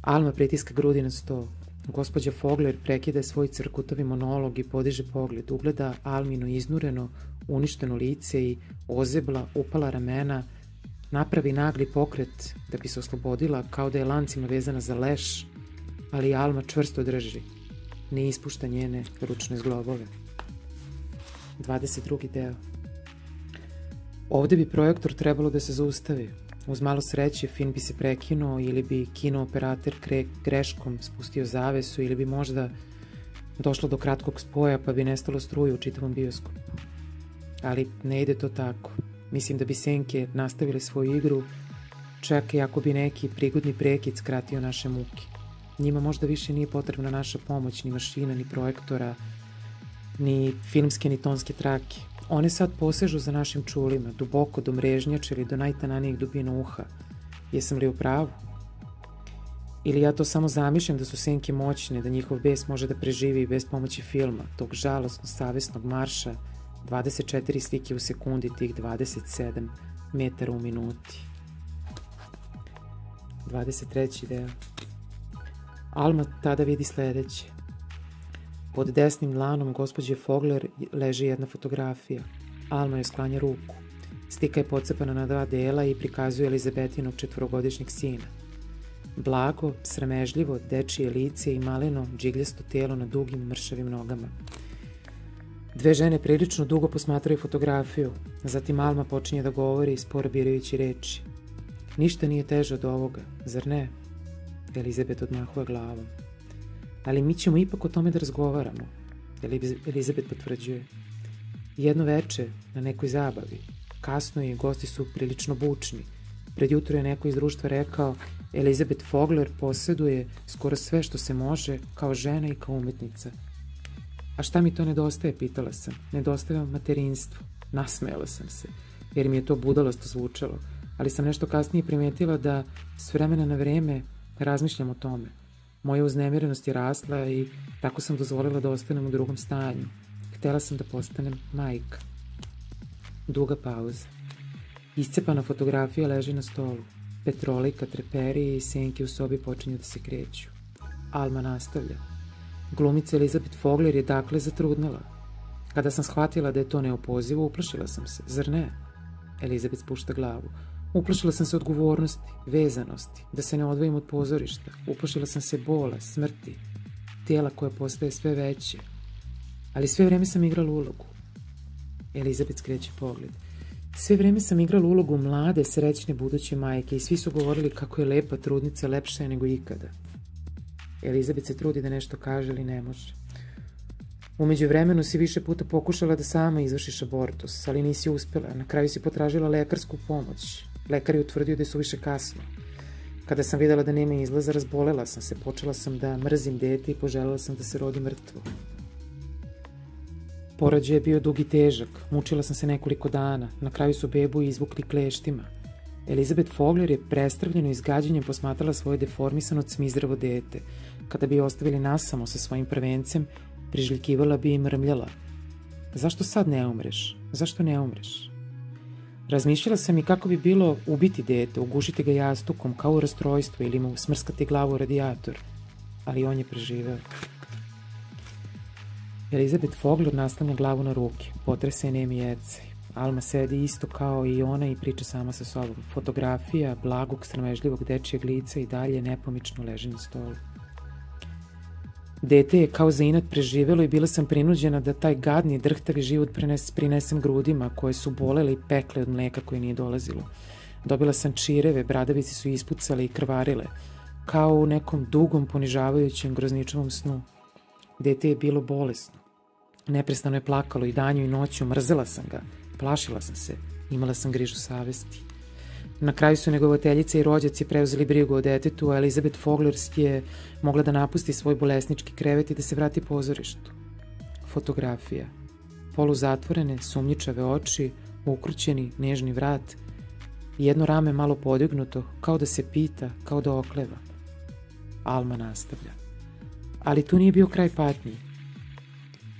A: Alma pritiska grudi na sto. Gospodja Fogler prekida svoj crkutovi monolog i podiže pogled. Ugleda Almino iznureno, uništeno lice i ozebla, upala ramena, napravi nagli pokret da bi se oslobodila kao da je lancima vezana za leš, ali Alma čvrsto drži. Ne ispušta njene ručne zglobove. 22. deo Ovde bi projektor trebalo da se zaustavi, Uz malo sreće film bi se prekinuo ili bi kino operator kre, greškom spustio zavesu ili bi možda došlo do kratkog spoja pa bi nestalo struje u čitavom bioskopu. Ali ne ide to tako. Mislim da bi senke nastavili svoju igru čak i ako bi neki prigodni prekid skratio naše muke. Njima možda više nije potrebna naša pomoć, ni mašina, ni projektora, ni filmske, ni tonske trake. One sad posežu za našim čulima, duboko do mrežnjača ili do najtananijih dubina uha. Jesam li u pravu? Ili ja to samo zamišljam da su senke moćne, da njihov bes može da preživi bez pomoći filma, tog žalostno savesnog marša, 24 slike u sekundi, tih 27 metara u minuti. 23. deo. Alma tada vidi sledeće. Pod desnim dlanom gospođe Fogler leži jedna fotografija. Alma je sklanja ruku. Stika je pocepana na dva dela i prikazuje Elizabetinog četvorogodišnjeg sina. Blago, sramežljivo, dečije lice i maleno, džigljasto telo na dugim mršavim nogama. Dve žene prilično dugo posmatraju fotografiju, zatim Alma počinje da govori sporo birajući reči. Ništa nije teže od ovoga, zar ne? Elizabet odmahuje glavom ali mi ćemo ipak o tome da razgovaramo, Elizabet potvrđuje. Jedno veče na nekoj zabavi, kasno je, gosti su prilično bučni. Pred jutro je neko iz društva rekao, Elizabeth Fogler posjeduje skoro sve što se može kao žena i kao umetnica. A šta mi to nedostaje, pitala sam. Nedostaje materinstvo. Nasmejala sam se, jer mi je to budalasto zvučalo, ali sam nešto kasnije primetila da s vremena na vreme razmišljam o tome. Moja uznemirenost je rasla i tako sam dozvolila da ostanem u drugom stanju. Htela sam da postanem majka. Duga pauza. Iscepana fotografija leži na stolu. Petrolika treperi i senke u sobi počinju da se kreću. Alma nastavlja. Glumica Elizabeth Fogler je dakle zatrudnila. Kada sam shvatila da je to neopozivo, uplašila sam se. Zar ne? Elizabeth spušta glavu. Uplašila sam se odgovornosti, vezanosti, da se ne odvojim od pozorišta. Uplašila sam se bola, smrti, tela koje postaje sve veće. Ali sve vreme sam igrala ulogu. Elizabeth skreće pogled. Sve vreme sam igrala ulogu mlade, srećne buduće majke i svi su govorili kako je lepa trudnica, lepša je nego ikada. Elizabeth se trudi da nešto kaže, ali ne može. Umeđu vremenu si više puta pokušala da sama izvršiš abortus, ali nisi uspela. Na kraju si potražila lekarsku pomoć. Lekar je utvrdio da je suviše kasno. Kada sam videla da nema izlaza, razbolela sam se. Počela sam da mrzim dete i poželela sam da se rodi mrtvo. Porođaj je bio dug i težak. Mučila sam se nekoliko dana. Na kraju su bebu izvukli kleštima. Elizabeth Fogler je prestravljeno izgađanjem posmatrala svoje deformisano cmizdravo dete. Kada bi ostavili nasamo sa svojim prvencem, priželjkivala bi i mrmljala. Zašto sad ne umreš? Zašto ne umreš? Razmišljala sam i kako bi bilo ubiti dete, ugušiti ga jastukom kao u rastrojstvu ili mu smrskati glavu u radijator. Ali on je preživeo. Elizabeth Fogler naslanja glavu na ruke, potrese je nemi jece. Alma sedi isto kao i ona i priča sama sa sobom. Fotografija blagog, sramežljivog dečijeg lica i dalje nepomično leži na stolu. Dete je kao za inat preživelo i bila sam prinuđena da taj gadni, drhtavi život prenes, prinesem grudima koje su bolele i pekle od mleka koje nije dolazilo. Dobila sam čireve, bradavici su ispucale i krvarile, kao u nekom dugom, ponižavajućem grozničevom snu. Dete je bilo bolesno. Neprestano je plakalo i danju i noću, mrzela sam ga, plašila sam se, imala sam grižu savesti. Na kraju su negovateljice i rođaci preuzeli brigu o detetu, a Elizabeth Fogler je mogla da napusti svoj bolesnički krevet i da se vrati pozorištu. Fotografija. Poluzatvorene, sumnjičave oči, ukrućeni, nežni vrat, jedno rame malo podignuto, kao da se pita, kao da okleva. Alma nastavlja. Ali tu nije bio kraj patnji.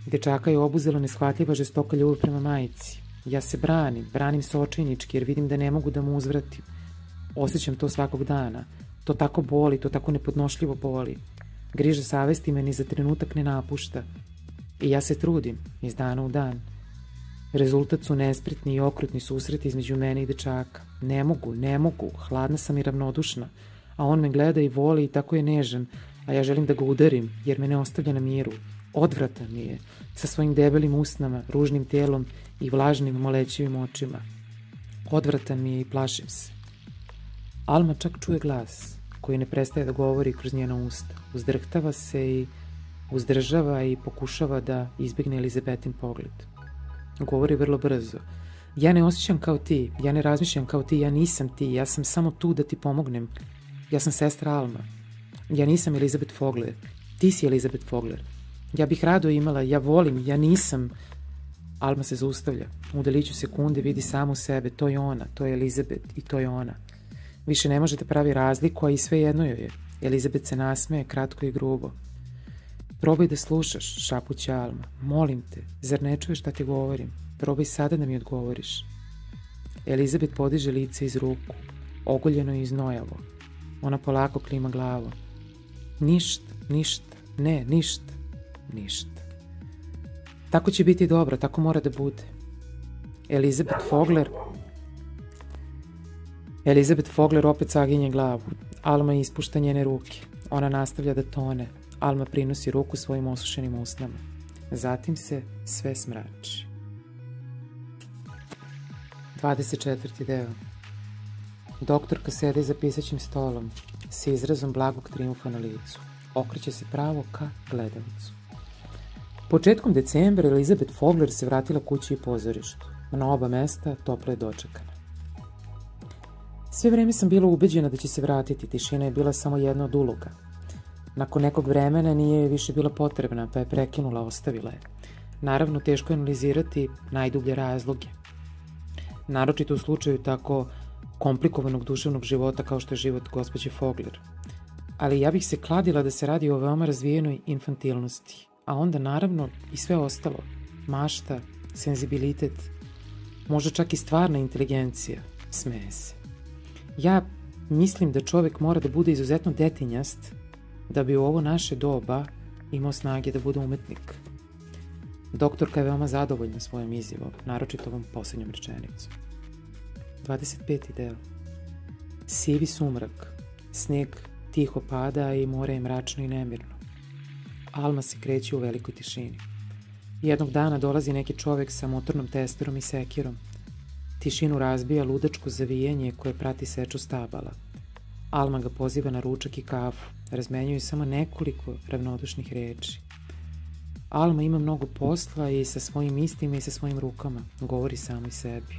A: Dečaka je obuzela neshvatljiva žestoka ljubav prema majici. Ja se branim, branim se očajnički jer vidim da ne mogu da mu uzvratim. Osjećam to svakog dana. To tako boli, to tako nepodnošljivo boli. Griža savesti me ni za trenutak ne napušta. I ja se trudim, iz dana u dan. Rezultat su nespritni i okrutni susreti između mene i dečaka. Ne mogu, ne mogu, hladna sam i ravnodušna, a on me gleda i voli i tako je nežan, a ja želim da ga udarim, jer me ne ostavlja na miru. Odvratan mi je, sa svojim debelim usnama, ružnim tijelom i vlažnim molećivim očima. Odvratan mi je i plašim se. Alma čak čuje glas, koji ne prestaje da govori kroz njena usta. Uzdrhtava se i uzdržava i pokušava da izbjegne Elizabetin pogled. Govori vrlo brzo. Ja ne osjećam kao ti, ja ne razmišljam kao ti, ja nisam ti, ja sam samo tu da ti pomognem. Ja sam sestra Alma. Ja nisam Elizabeth Fogler. Ti si Elizabeth Fogler. Ja bih rado imala, ja volim, ja nisam. Alma se zaustavlja. U deliću sekunde vidi samu sebe. To je ona, to je Elizabeth i to je ona. Više ne može da pravi razliku, a i sve jedno joj je. Elizabeth se nasmeje, kratko i grubo. Probaj da slušaš, šapuće Alma. Molim te, zar ne čuješ šta ti govorim? Probaj sada da mi odgovoriš. Elizabeth podiže lice iz ruku, ogoljeno i iznojavo. Ona polako klima glavom. Ništa, ništa, ne, ništa, ništa. Tako će biti dobro, tako mora da bude. Elizabeth Fogler Elizabeth Fogler opet saginje glavu. Alma ispušta njene ruke. Ona nastavlja da tone. Alma prinosi ruku svojim osušenim usnama. Zatim se sve smrači. 24. deo Doktorka sede za pisaćim stolom, sa izrazom blagog triumfa na licu. Okreće se pravo ka gledalicu. Početkom decembra Elizabeth Fogler se vratila kući i pozorištu. Na oba mesta toplo je dočekana. Sve vreme sam bila ubeđena da će se vratiti, tišina je bila samo jedna od uloga. Nakon nekog vremena nije je više bila potrebna, pa je prekinula, ostavila je. Naravno, teško je analizirati najdublje razloge. Naročito u slučaju tako komplikovanog duševnog života kao što je život gospođe Fogler. Ali ja bih se kladila da se radi o veoma razvijenoj infantilnosti, a onda naravno i sve ostalo, mašta, senzibilitet, možda čak i stvarna inteligencija, smeje se. Ja mislim da čovek mora da bude izuzetno detinjast da bi u ovo naše doba imao snage da bude umetnik. Doktorka je veoma zadovoljna svojom izjavom, naročito ovom poslednjom rečenicom. 25. deo. Sivi sumrak, sneg tiho pada i more je mračno i nemirno. Alma se kreće u velikoj tišini. Jednog dana dolazi neki čovek sa motornom testerom i sekirom. Tišinu razbija ludačko zavijenje koje prati seču stabala. Alma ga poziva na ručak i kafu. Razmenjuju samo nekoliko ravnodušnih reči. Alma ima mnogo posla i sa svojim istima i sa svojim rukama. Govori samo i sebi.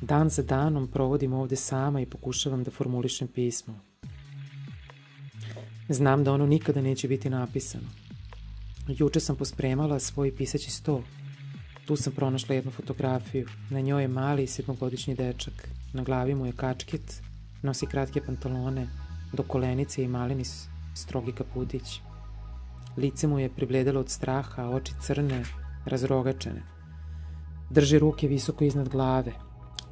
A: Dan za danom provodim ovde sama i pokušavam da formulišem pismo. Znam da ono nikada neće biti napisano. Juče sam pospremala svoj pisaći sto. Tu sam pronašla jednu fotografiju. Na njoj je mali sedmogodišnji dečak. Na glavi mu je kačket, nosi kratke pantalone, do kolenice i malini strogi kapudić. Lice mu je pribledelo od straha, oči crne, razrogačene. Drži ruke visoko iznad glave.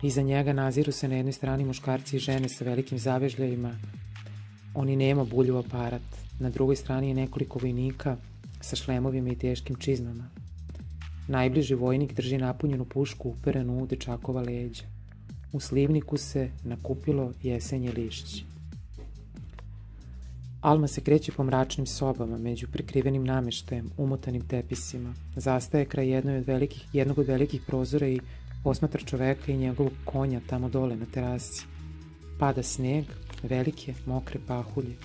A: Iza njega naziru se na jednoj strani muškarci i žene sa velikim zavežljajima. Oni nema bulju aparat. Na drugoj strani je nekoliko vojnika sa šlemovima i teškim čizmama. Najbliži vojnik drži napunjenu pušku uperenu u dečakova leđa. U slivniku se nakupilo jesenje lišće. Alma se kreće po mračnim sobama, među prikrivenim nameštajem, umotanim tepisima. Zastaje kraj jednoj od velikih, jednog od velikih prozora i posmatra čoveka i njegovog konja tamo dole na terasi. Pada sneg, velike, mokre pahulje.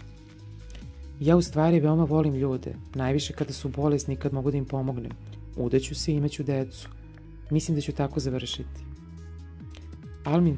A: Ja u stvari veoma volim ljude, najviše kada su bolesni i kad mogu da im pomognem. Udeću se i imaću decu. Mislim da ću tako završiti. Almin